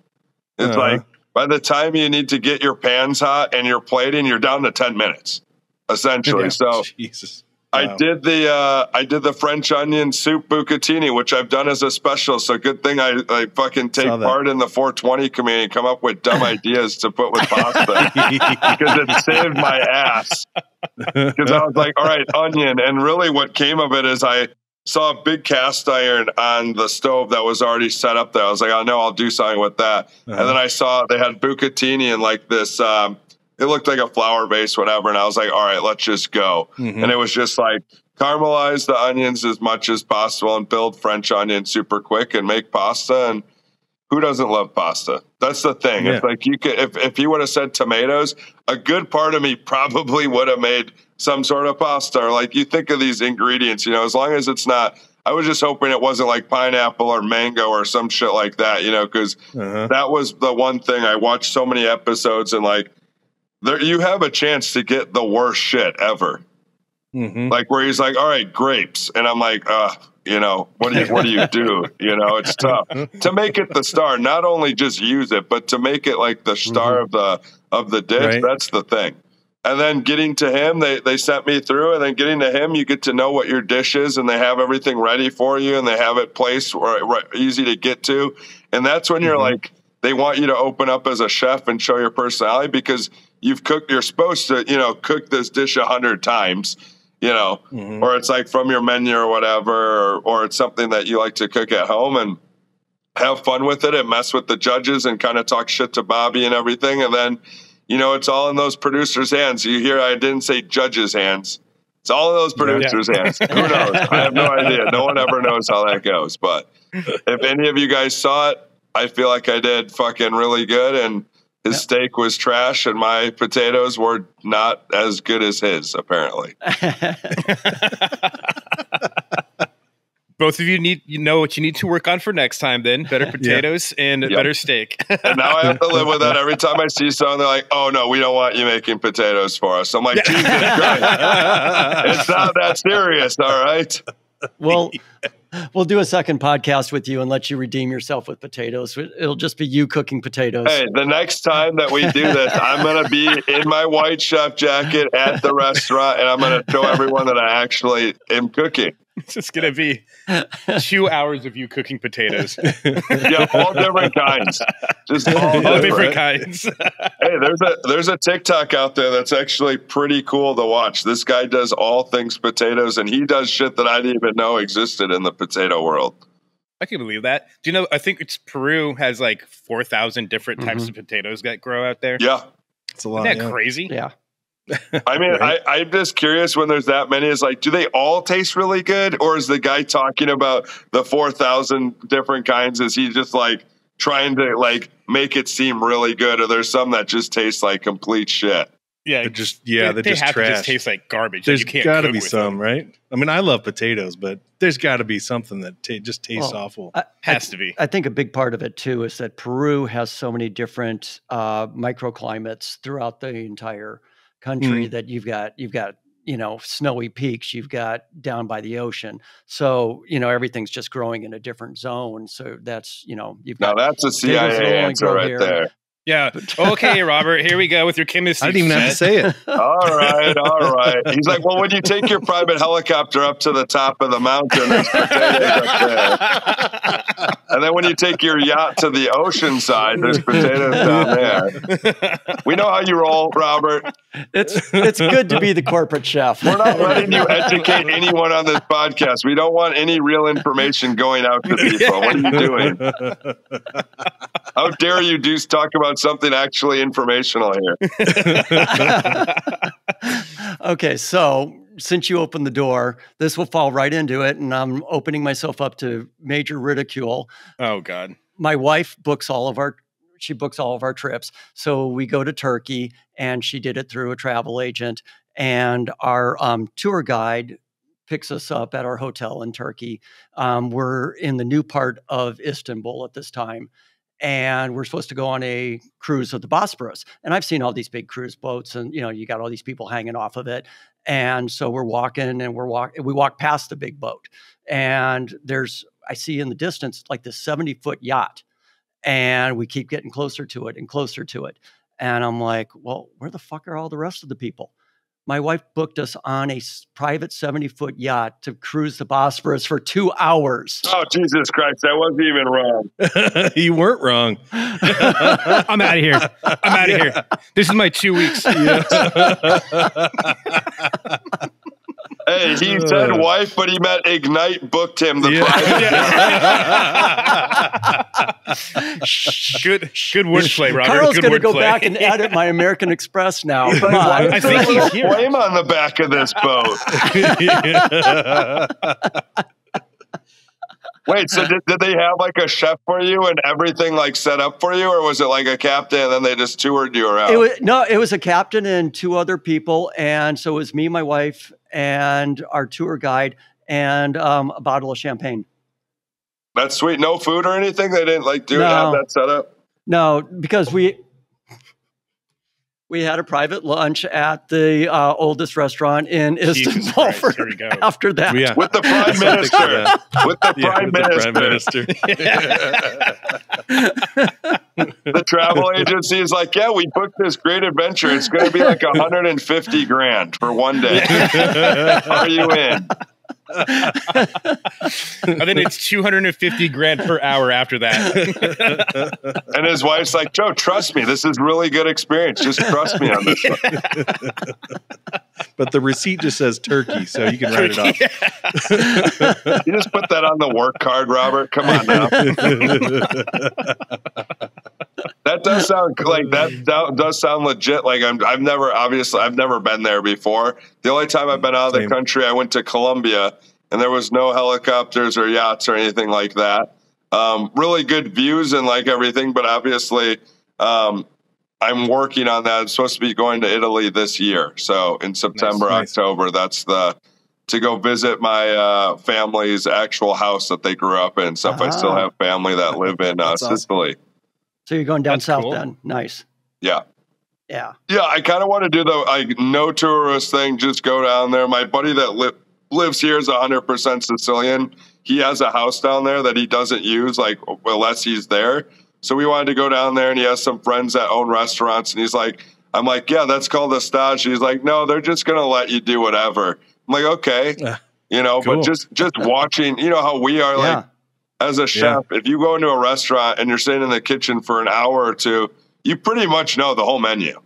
It's Uh-huh. like by the time you need to get your pans hot and your plating, you're down to 10 minutes essentially. So Jesus. I did the uh, I did the French onion soup bucatini, which I've done as a special. So good thing I, I fucking take part in the 420 community and come up with dumb ideas to put with pasta because it saved my ass. Because I was like, all right, onion, and really what came of it is I saw a big cast iron on the stove that was already set up there. I was like, oh no, I'll do something with that. Uh-huh. And then I saw they had bucatini and like this. Um, it looked like a flour base, whatever. And I was like, all right, let's just go. Mhm. And it was just like caramelize the onions as much as possible and build French onion super quick and make pasta. And who doesn't love pasta? That's the thing. Yeah. It's like you could, if, if you would have said tomatoes, a good part of me probably would have made some sort of pasta. Or like you think of these ingredients, you know, as long as it's not, I was just hoping it wasn't like pineapple or mango or some shit like that, you know, because Uh-huh. that was the one thing I watched so many episodes and like there you have a chance to get the worst shit ever. hmm Like where he's like, "All right, grapes," and I'm like, "Uh, you know, what do you what do you do? You know, it's tough to make it the star. Not only just use it, but to make it like the star of the of the dish. Right. That's the thing." And then getting to him, they they sent me through, and then getting to him, you get to know what your dish is, and they have everything ready for you, and they have it placed or right, easy to get to, and that's when you're Mhm. like, they want you to open up as a chef and show your personality because you've cooked. You're supposed to, you know, cook this dish a hundred times, you know, Mhm. or it's like from your menu or whatever, or, or it's something that you like to cook at home and have fun with it and mess with the judges and kind of talk shit to Bobby and everything. And then, you know, it's all in those producers' hands. You hear I didn't say judges' hands. It's all in those producers' hands. Who knows? I have no idea. No one ever knows how that goes. But if any of you guys saw it, I feel like I did fucking really good. And his Yep. steak was trash, and my potatoes were not as good as his, apparently. Both of you need you know what you need to work on for next time. Then better potatoes and Yeah. better steak. And now I have to live with that every time I see someone. They're like, "Oh no, we don't want you making potatoes for us." I'm like, Jesus Christ, it's not that serious, all right? well, we'll do a second podcast with you and let you redeem yourself with potatoes. It'll just be you cooking potatoes. Hey, the next time that we do this, I'm gonna be in my white chef jacket at the restaurant, and I'm gonna show everyone that I actually am cooking. it's just gonna be two hours of you cooking potatoes, Yeah, all different kinds, just all all different. different kinds. Hey, there's a there's a TikTok out there that's actually pretty cool to watch. This guy does all things potatoes, and he does shit that I didn't even know existed in the potato world. I can believe that. Do you know? I think it's Peru has like four thousand different types Mhm. of potatoes that grow out there. Yeah, It's a lot. Isn't that yeah. crazy? Yeah. I mean, Right. I, I'm just curious when there's that many. Is like, do they all taste really good, or is the guy talking about the four thousand different kinds? Is he just like trying to like make it seem really good, or there's some that just taste like complete shit? Yeah, They're just yeah, they, they're they just have trash. to just taste like garbage. There's you can't got to be some, them. right? I mean, I love potatoes, but there's got to be something that ta- just tastes Well, awful. I, I, Has to be. I think a big part of it too is that Peru has so many different uh, microclimates throughout the entire country mm. that you've got you've got you know snowy peaks you've got down by the ocean so you know everything's just growing in a different zone so that's you know you've Now got that's a CIA answer right here. there. Yeah. Okay, Robert. Here we go with your chemistry. I didn't even have to say it. All right, all right. He's like, well, when you take your private helicopter up to the top of the mountain, there's potatoes up there. And then when you take your yacht to the ocean side, there's potatoes down there. We know how you roll, Robert. it's it's good to be the corporate chef We're not letting you educate anyone on this podcast. We don't want any real information going out to people. What are you doing? How dare you, Deuce, talk about something actually informational here? okay, so since you opened the door, this will fall right into it, and I'm opening myself up to major ridicule. Oh God. My wife books all of our she books all of our trips. So we go to Turkey, and she did it through a travel agent, and our um, tour guide picks us up at our hotel in Turkey. Um, we're in the new part of Istanbul at this time. And we're supposed to go on a cruise of the Bosporus. And I've seen all these big cruise boats, and you know, you got all these people hanging off of it. And so we're walking and we're walking, we walk past the big boat. And there's, I see in the distance like this 70 foot yacht. And we keep getting closer to it and closer to it. And I'm like, well, where the fuck are all the rest of the people? My wife booked us on a private 70 foot yacht to cruise the Bosphorus for two hours. Oh, Jesus Christ. I wasn't even wrong. you weren't wrong. I'm out of here. I'm out of here. This is my two weeks. Hey, he said uh. wife, but he meant Ignite booked him the Yeah. private. Good, good wordplay, Robert. Carl's going to go wordplay. back and edit my American Express now. Come on. I think he's here. Flame on the back of this boat. Wait, so did, did they have like a chef for you and everything like set up for you, or was it like a captain and then they just toured you around? It was, no, it was a captain and two other people. And so it was me, my wife, and our tour guide, and um, a bottle of champagne. That's sweet. No food or anything. They didn't like do No. have that set up. No, because we we had a private lunch at the uh, oldest restaurant in Jesus Istanbul. Here we go. After that, Yeah. With the prime minister. With the Yeah, prime with the minister. prime minister. the travel agency is like, yeah, we booked this great adventure. It's going to be like 150 grand for one day. Are you in? And then it's 250 grand per hour after that. And his wife's like, Joe, trust me. This is really good experience. Just trust me on this. one." but the receipt just says turkey, so you can write it off. You just put that on the work card, Robert. Come on now. That does sound like that do- does sound legit. Like I'm, I've never, obviously, I've never been there before. The only time I've been out of the Same. country, I went to Colombia, and there was no helicopters or yachts or anything like that. Um, really good views and like everything, but obviously, um, I'm working on that. I'm supposed to be going to Italy this year, so in September, nice. October. That's the to go visit my uh, family's actual house that they grew up in. and Stuff. I still Ah. have family that live in uh, That's awesome. Sicily. so you're going down That's south cool. then. Nice. Yeah. Yeah. Yeah, I kind of want to do the like no tourist thing. Just go down there. My buddy that li- lives here is 100% Sicilian. He has a house down there that he doesn't use, like unless he's there. So we wanted to go down there, and he has some friends that own restaurants, and he's like, "I'm like, yeah, that's called a stage." He's like, "No, they're just gonna let you do whatever." I'm like, "Okay." You know, cool. but just just watching, you know how we are like Yeah. As a chef, if you go into a restaurant and you're sitting in the kitchen for an hour or two, you pretty much know the whole menu.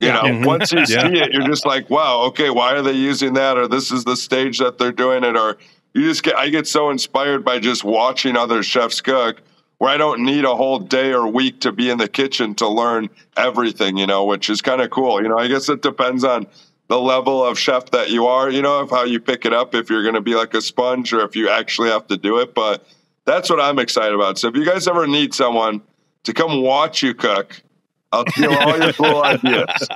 You Yeah. know, Mhm. once you Yeah. see it, you're just like, wow, okay, why are they using that? Or this is the stage that they're doing it. Or you just get, I get so inspired by just watching other chefs cook where I don't need a whole day or week to be in the kitchen to learn everything, you know, which is kind of cool. You know, I guess it depends on the level of chef that you are, you know, of how you pick it up, if you're going to be like a sponge or if you actually have to do it. But that's what I'm excited about. So if you guys ever need someone to come watch you cook, I'll steal all your cool ideas.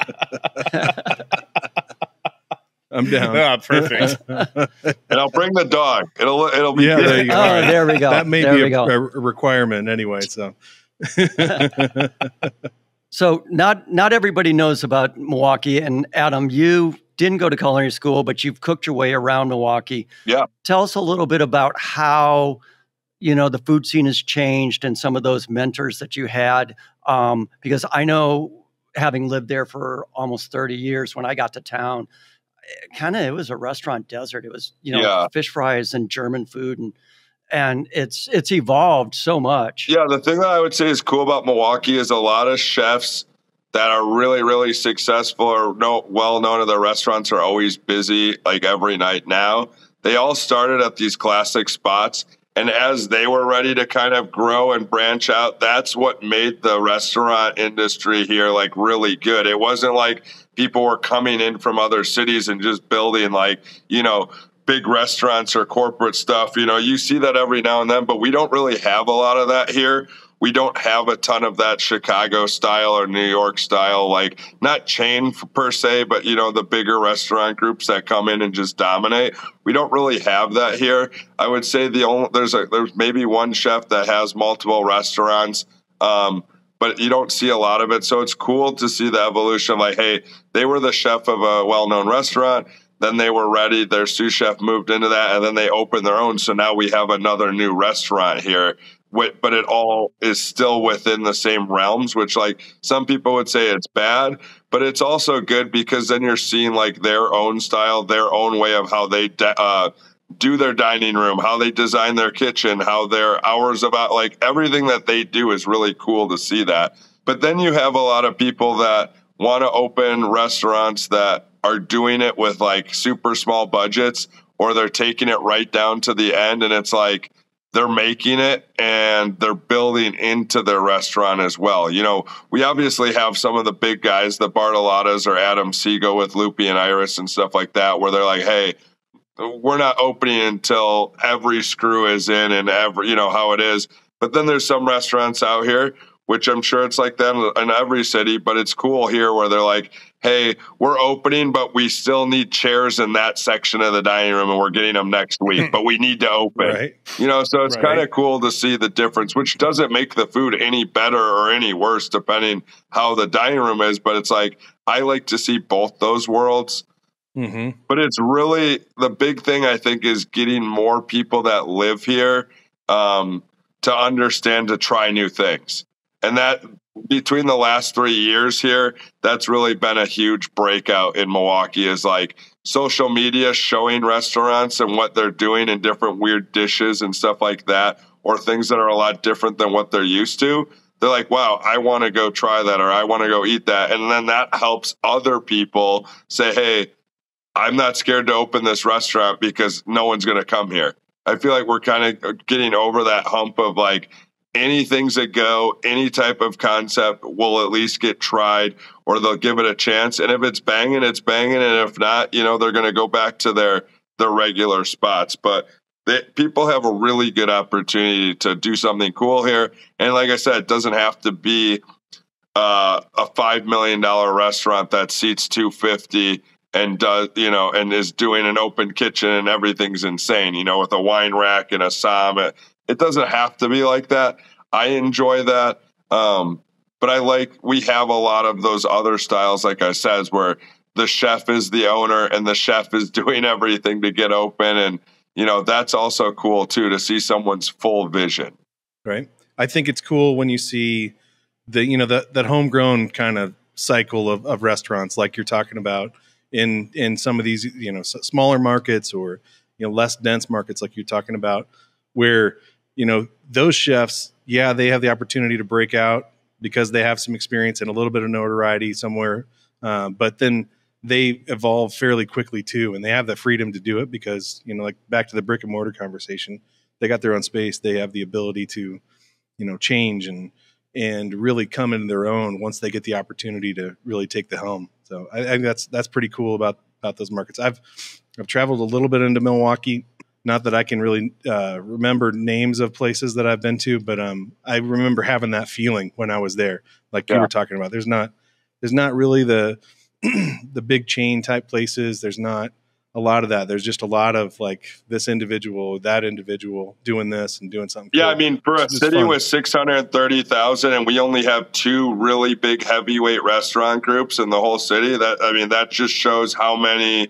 I'm down. Ah, perfect. And I'll bring the dog. It'll it'll be Yeah, good. there you go. Oh, All right. there we go. That may there be a, a requirement anyway. So So not not everybody knows about Milwaukee, and Adam, you didn't go to culinary school, but you've cooked your way around Milwaukee. Yeah. Tell us a little bit about how you know the food scene has changed and some of those mentors that you had. Um, because I know, having lived there for almost thirty years, when I got to town, kind of it was a restaurant desert. It was you know Yeah. fish fries and German food and and it's it's evolved so much. Yeah, the thing that I would say is cool about Milwaukee is a lot of chefs that are really, really successful or know, well known in their restaurants are always busy like every night now. They all started at these classic spots. And as they were ready to kind of grow and branch out, that's what made the restaurant industry here like really good. It wasn't like people were coming in from other cities and just building like, you know, big restaurants or corporate stuff. You know, you see that every now and then, but we don't really have a lot of that here. We don't have a ton of that Chicago style or New York style, like not chain per se, but you know, the bigger restaurant groups that come in and just dominate. We don't really have that here. I would say the only there's a there's maybe one chef that has multiple restaurants. Um, but you don't see a lot of it. So it's cool to see the evolution. Like, hey, they were the chef of a well known restaurant. Then they were ready. Their sous chef moved into that, and then they opened their own. So now we have another new restaurant here. But it all is still within the same realms, which, like, some people would say it's bad, but it's also good because then you're seeing like their own style, their own way of how they uh, do their dining room, how they design their kitchen, how their hours about like everything that they do is really cool to see that. But then you have a lot of people that want to open restaurants that are doing it with like super small budgets or they're taking it right down to the end and it's like they're making it and they're building into their restaurant as well. You know, we obviously have some of the big guys, the Bartolottas or Adam Siegel with Lupi and Iris and stuff like that, where they're like, hey, we're not opening until every screw is in and every, you know, how it is. But then there's some restaurants out here, which I'm sure it's like that in every city, but it's cool here where they're like, hey, we're opening, but we still need chairs in that section of the dining room and we're getting them next week, but we need to open. Right. You know, so it's Right. kind of cool to see the difference, which doesn't make the food any better or any worse depending how the dining room is. But it's like I like to see both those worlds. Mm-hmm. But it's really the big thing I think is getting more people that live here um, to understand to try new things, and that between the last three years here, that's really been a huge breakout in Milwaukee. Is like social media showing restaurants and what they're doing and different weird dishes and stuff like that, or things that are a lot different than what they're used to. They're like, wow, I want to go try that or I want to go eat that. And then that helps other people say, hey, I'm not scared to open this restaurant because no one's going to come here. I feel like we're kind of uh, getting over that hump of like anything's that go, any type of concept will at least get tried or they'll give it a chance. And if it's banging, it's banging. And if not, you know, they're going to go back to their, their regular spots. But they, people have a really good opportunity to do something cool here. And like I said, it doesn't have to be uh, a $5 million restaurant that seats 250 and does you know and is doing an open kitchen and everything's insane you know with a wine rack and a som it, doesn't have to be like that. I enjoy that. Um, but i like we have a lot of those other styles like i said where the chef is the owner and the chef is doing everything to get open. And you know that's also cool too to see someone's full vision. Right. I think it's cool when you see the you know that that homegrown kind of cycle of, of restaurants like you're talking about in in some of these you know smaller markets or you know less dense markets like you're talking about where you know those chefs yeah they have the opportunity to break out because they have some experience and a little bit of notoriety somewhere uh, but then they evolve fairly quickly too and they have the freedom to do it because you know like back to the brick and mortar conversation they got their own space they have the ability to you know change and and really come into their own once they get the opportunity to really take the helm. So i, I think that's that's pretty cool about about those markets. I've i've traveled a little bit into milwaukee not that i can really uh, remember names of places that i've been to but um i remember having that feeling when i was there like you were talking about there's not there's not really the the big chain type places there's not a lot of that. There's just a lot of like this individual, that individual doing this and doing something. Yeah, cool. I mean, for a It's city fun. with 630,000 and we only have two really big heavyweight restaurant groups in the whole city, that I mean, that just shows how many,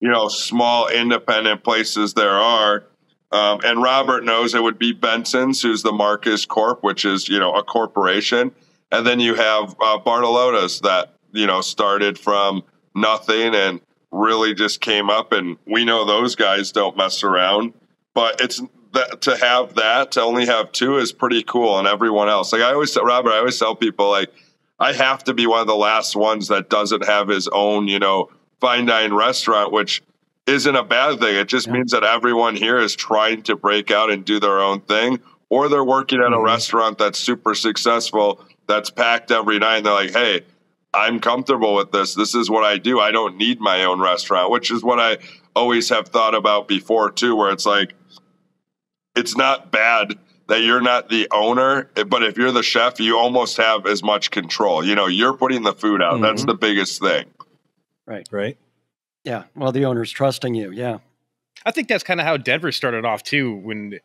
you know, small independent places there are. Um, and Robert knows it would be Benson's, who's the Marcus Corp, which is, you know, a corporation. And then you have uh, Bartolotta's that, you know, started from nothing and really just came up. And we know those guys don't mess around. But it's that to have that to only have two is pretty cool and everyone else like i always tell robert i always tell people like i have to be one of the last ones that doesn't have his own you know fine dine restaurant which isn't a bad thing it just Yeah. means that everyone here is trying to break out and do their own thing or they're working at a Mhm. restaurant that's super successful that's packed every night and they're like hey i'm comfortable with this this is what i do i don't need my own restaurant which is what i always have thought about before too where it's like it's not bad that you're not the owner, but if you're the chef, you almost have as much control. You know, you're putting the food out. That's Mhm. the biggest thing. Right? Right. Yeah. Well, the owner's trusting you. Yeah. I think that's kind of how Denver started off too. When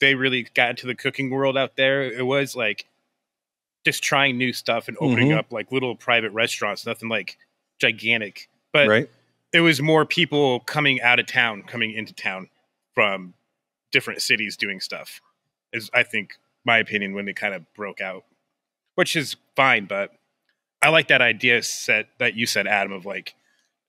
they really got into the cooking world out there, it was like just trying new stuff and opening Mhm. up like little private restaurants. Nothing like gigantic, but right. it was more people coming out of town, coming into town from different cities doing stuff. Is I think my opinion when it kind of broke out, which is fine. But I like that idea set that you said, Adam, of like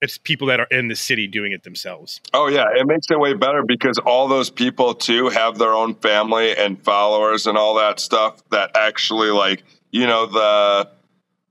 it's people that are in the city doing it themselves. Oh yeah, it makes it way better because all those people too have their own family and followers and all that stuff that actually like, you know, the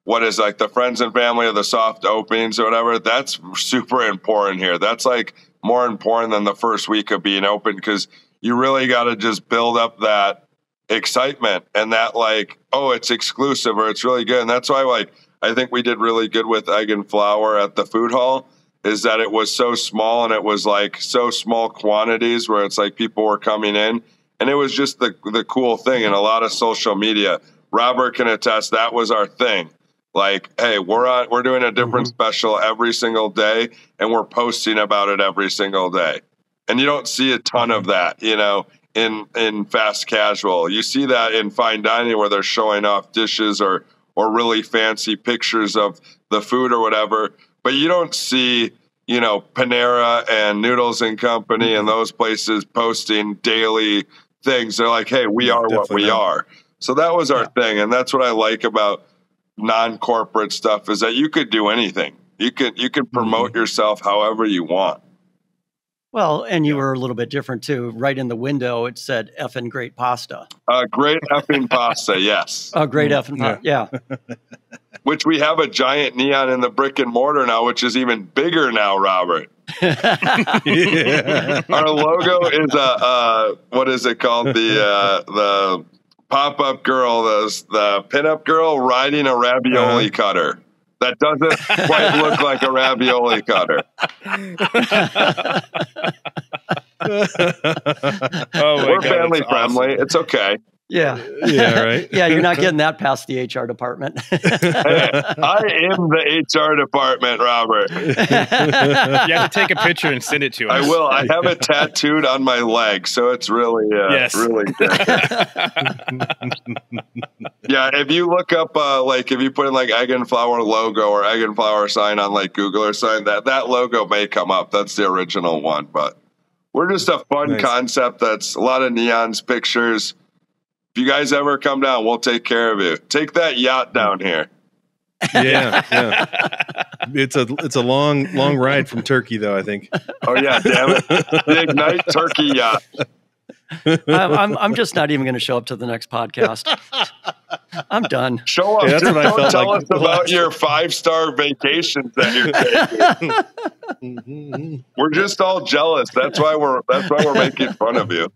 what is like the friends and family of the soft openings or whatever, that's super important here. That's like more important than the first week of being open because you really got to just build up that excitement and that like, oh, it's exclusive or it's really good. And that's why like I think we did really good with egg and flour at the food hall is that it was so small and it was like so small quantities where it's like people were coming in and it was just the the cool thing and a lot of social media. Robert can attest that was our thing. Like, hey, we're on we're doing a different mm-hmm. special every single day and we're posting about it every single day. And you don't see a ton of mm-hmm. that, you know, in in fast casual. You see that in fine dining where they're showing off dishes or or really fancy pictures of the food or whatever but you don't see you know panera and noodles and company and mm-hmm. those places posting daily things. They're like hey we Yeah, are what we not. are. So that was our thing and that's what i like about non-corporate stuff is that you could do anything. You can you could mm-hmm. promote yourself however you want Well, and you were a little bit different too. Right in the window, it said "effing great pasta." uh, great effing pasta yes Oh, great Mm, effing pasta. Yeah. which we have a giant neon in the brick and mortar now which is even bigger now robert yeah. our logo is a uh, what is it called the uh, the pop up girl the the pinup girl riding a ravioli Uh-huh. cutter that doesn't quite look like a ravioli cutter. Oh my We're God, family friendly. awesome. It's okay. Yeah. yeah, right. Yeah, you're not getting that past the HR department. I am the HR department, Robert. You have to take a picture and send it to I will. I have it tattooed on my leg, so it's really, uh, Yes. really good. Yeah, if you look up uh, like if you put in like egg and flour logo or egg and flour sign on like Google or sign that that logo may come up. That's the original one, but we're just a fun Nice. concept. That's a lot of neons, pictures. If you guys ever come down, we'll take care of you. Take that yacht down here. yeah, yeah. It's a it's a long long ride from Turkey though. I think. Oh yeah, damn it! The Ignite Turkey yacht. I'm, I'm, I'm just not even going to show up to the next podcast. I'm done. Show up. Yeah, that's what I don't felt tell like us about last- your five star vacations that you're taking. Mm-hmm. We're just all jealous. That's why we're that's why we're making fun of you.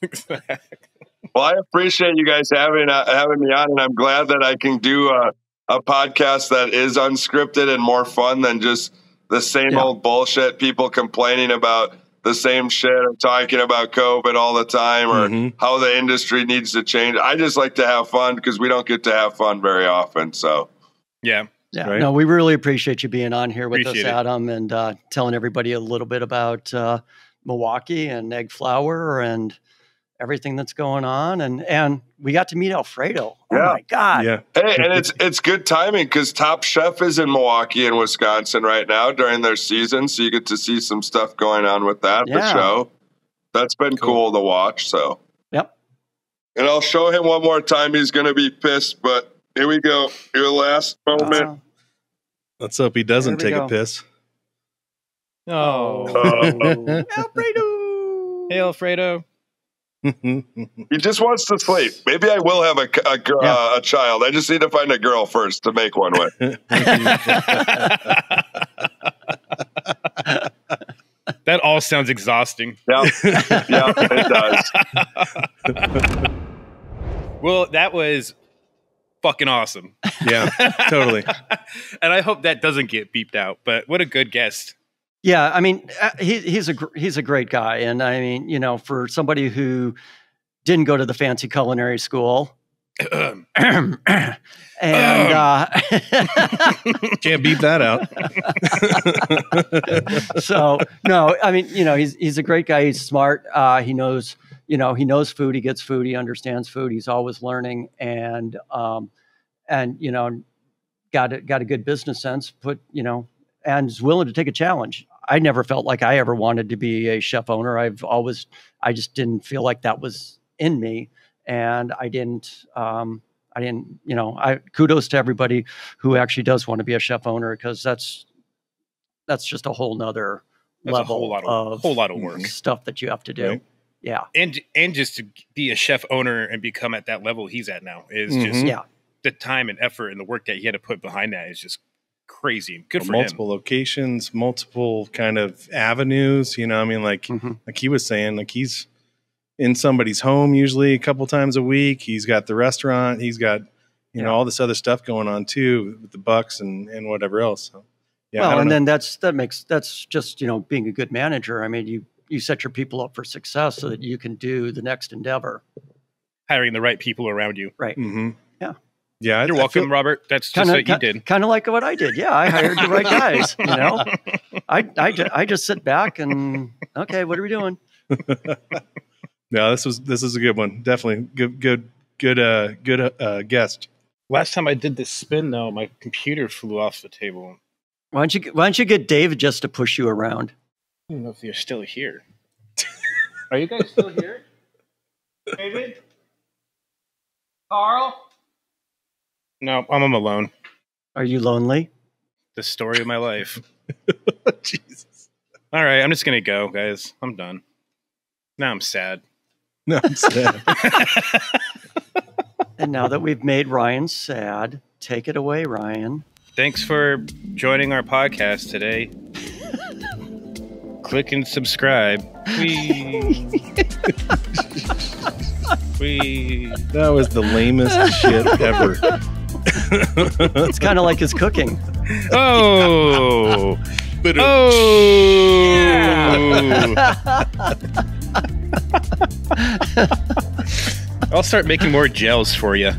Well, I appreciate you guys having uh, having me on, and I'm glad that I can do a, a podcast that is unscripted and more fun than just the same Yeah. old bullshit. People complaining about the same shit or talking about COVID all the time or Mhm. how the industry needs to change. I just like to have fun because we don't get to have fun very often. So yeah, Yeah, right? no, we really appreciate you being on here with Appreciate us, it. Adam, and uh, telling everybody a little bit about uh, Milwaukee and egg flour and everything that's going on. And and we got to meet Alfredo. Oh Yeah. my God. yeah. Hey, and it's it's good timing because Top Chef is in Milwaukee and Wisconsin right now during their season, so you get to see some stuff going on with that Yeah. for show. That's been cool. to watch. So, Yep. and I'll show him one more time. He's going to be pissed, but here we go. Your last moment. Uh, Let's hope he doesn't take go. a piss. Oh, Uh, Alfredo. hey Alfredo. He just wants to sleep. Maybe I will have a a, gr- Yeah. uh, a child. I just need to find a girl first to make one with. that all sounds exhausting. Yeah, yeah, it does. Well, that was fucking awesome. yeah, totally. and I hope that doesn't get beeped out. But what a good guest. Yeah, I mean, uh, he, he's a he's a great guy, and I mean, you know, for somebody who didn't go to the fancy culinary school, and uh, Can't beat that out. so no, I mean, you know, he's he's a great guy. He's smart. Uh, he knows, you know, he knows food. He gets food. He understands food. He's always learning, and um, and you know, got a, got a good business sense. Put you know, and is willing to take a challenge. I never felt like I ever wanted to be a chef owner. I've always, I just didn't feel like that was in me, and I didn't. Um, I didn't, you know, I kudos to everybody who actually does want to be a chef owner because that's that's just a whole nother That's a level whole lot of, of whole lot of work. stuff that you have to do. Right. Yeah, And and just to be a chef owner and become at that level he's at now is just Mhm. yeah, the time and effort and the work that he had to put behind that is just crazy. Good for multiple him. locations, multiple kind of avenues. You know, I mean, like Mhm. like he was saying, like he's in somebody's home usually a couple times a week. He's got the restaurant. He's got you know all this other stuff going on too with the Bucks and and whatever else. So, yeah, well, and know. then that's that makes that's just you know being a good manager. I mean, you you set your people up for success so that you can do the next endeavor. Hiring the right people around you. Right. Mhm. Yeah. Yeah. You're I welcome, feel- Robert. That's just Kind what you did. kind of like what I did. Yeah, I hired the right guys. You know, I I, I just sit back and okay, what are we doing? no, this was this is a good one. Definitely good good good uh good uh guest. Last time I did this spin, though, my computer flew off the table. Why don't you why don't you get David just to push you around? I don't know if you're still here. Are you guys still here? David? Carl? No, I'm alone. Are you lonely? The story of my life. Jesus. All right, I'm just gonna go, guys. I'm done. Now I'm sad. No, I'm sad. And now that we've made Ryan sad, take it away, Ryan. Thanks for joining our podcast today. Click and subscribe. We. we. that was the lamest shit ever. It's kind of like his cooking. Oh. But Oh. I'll start making more gels for you. Do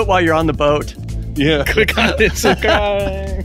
it while you're on the boat. yeah. Click on it, subscribe.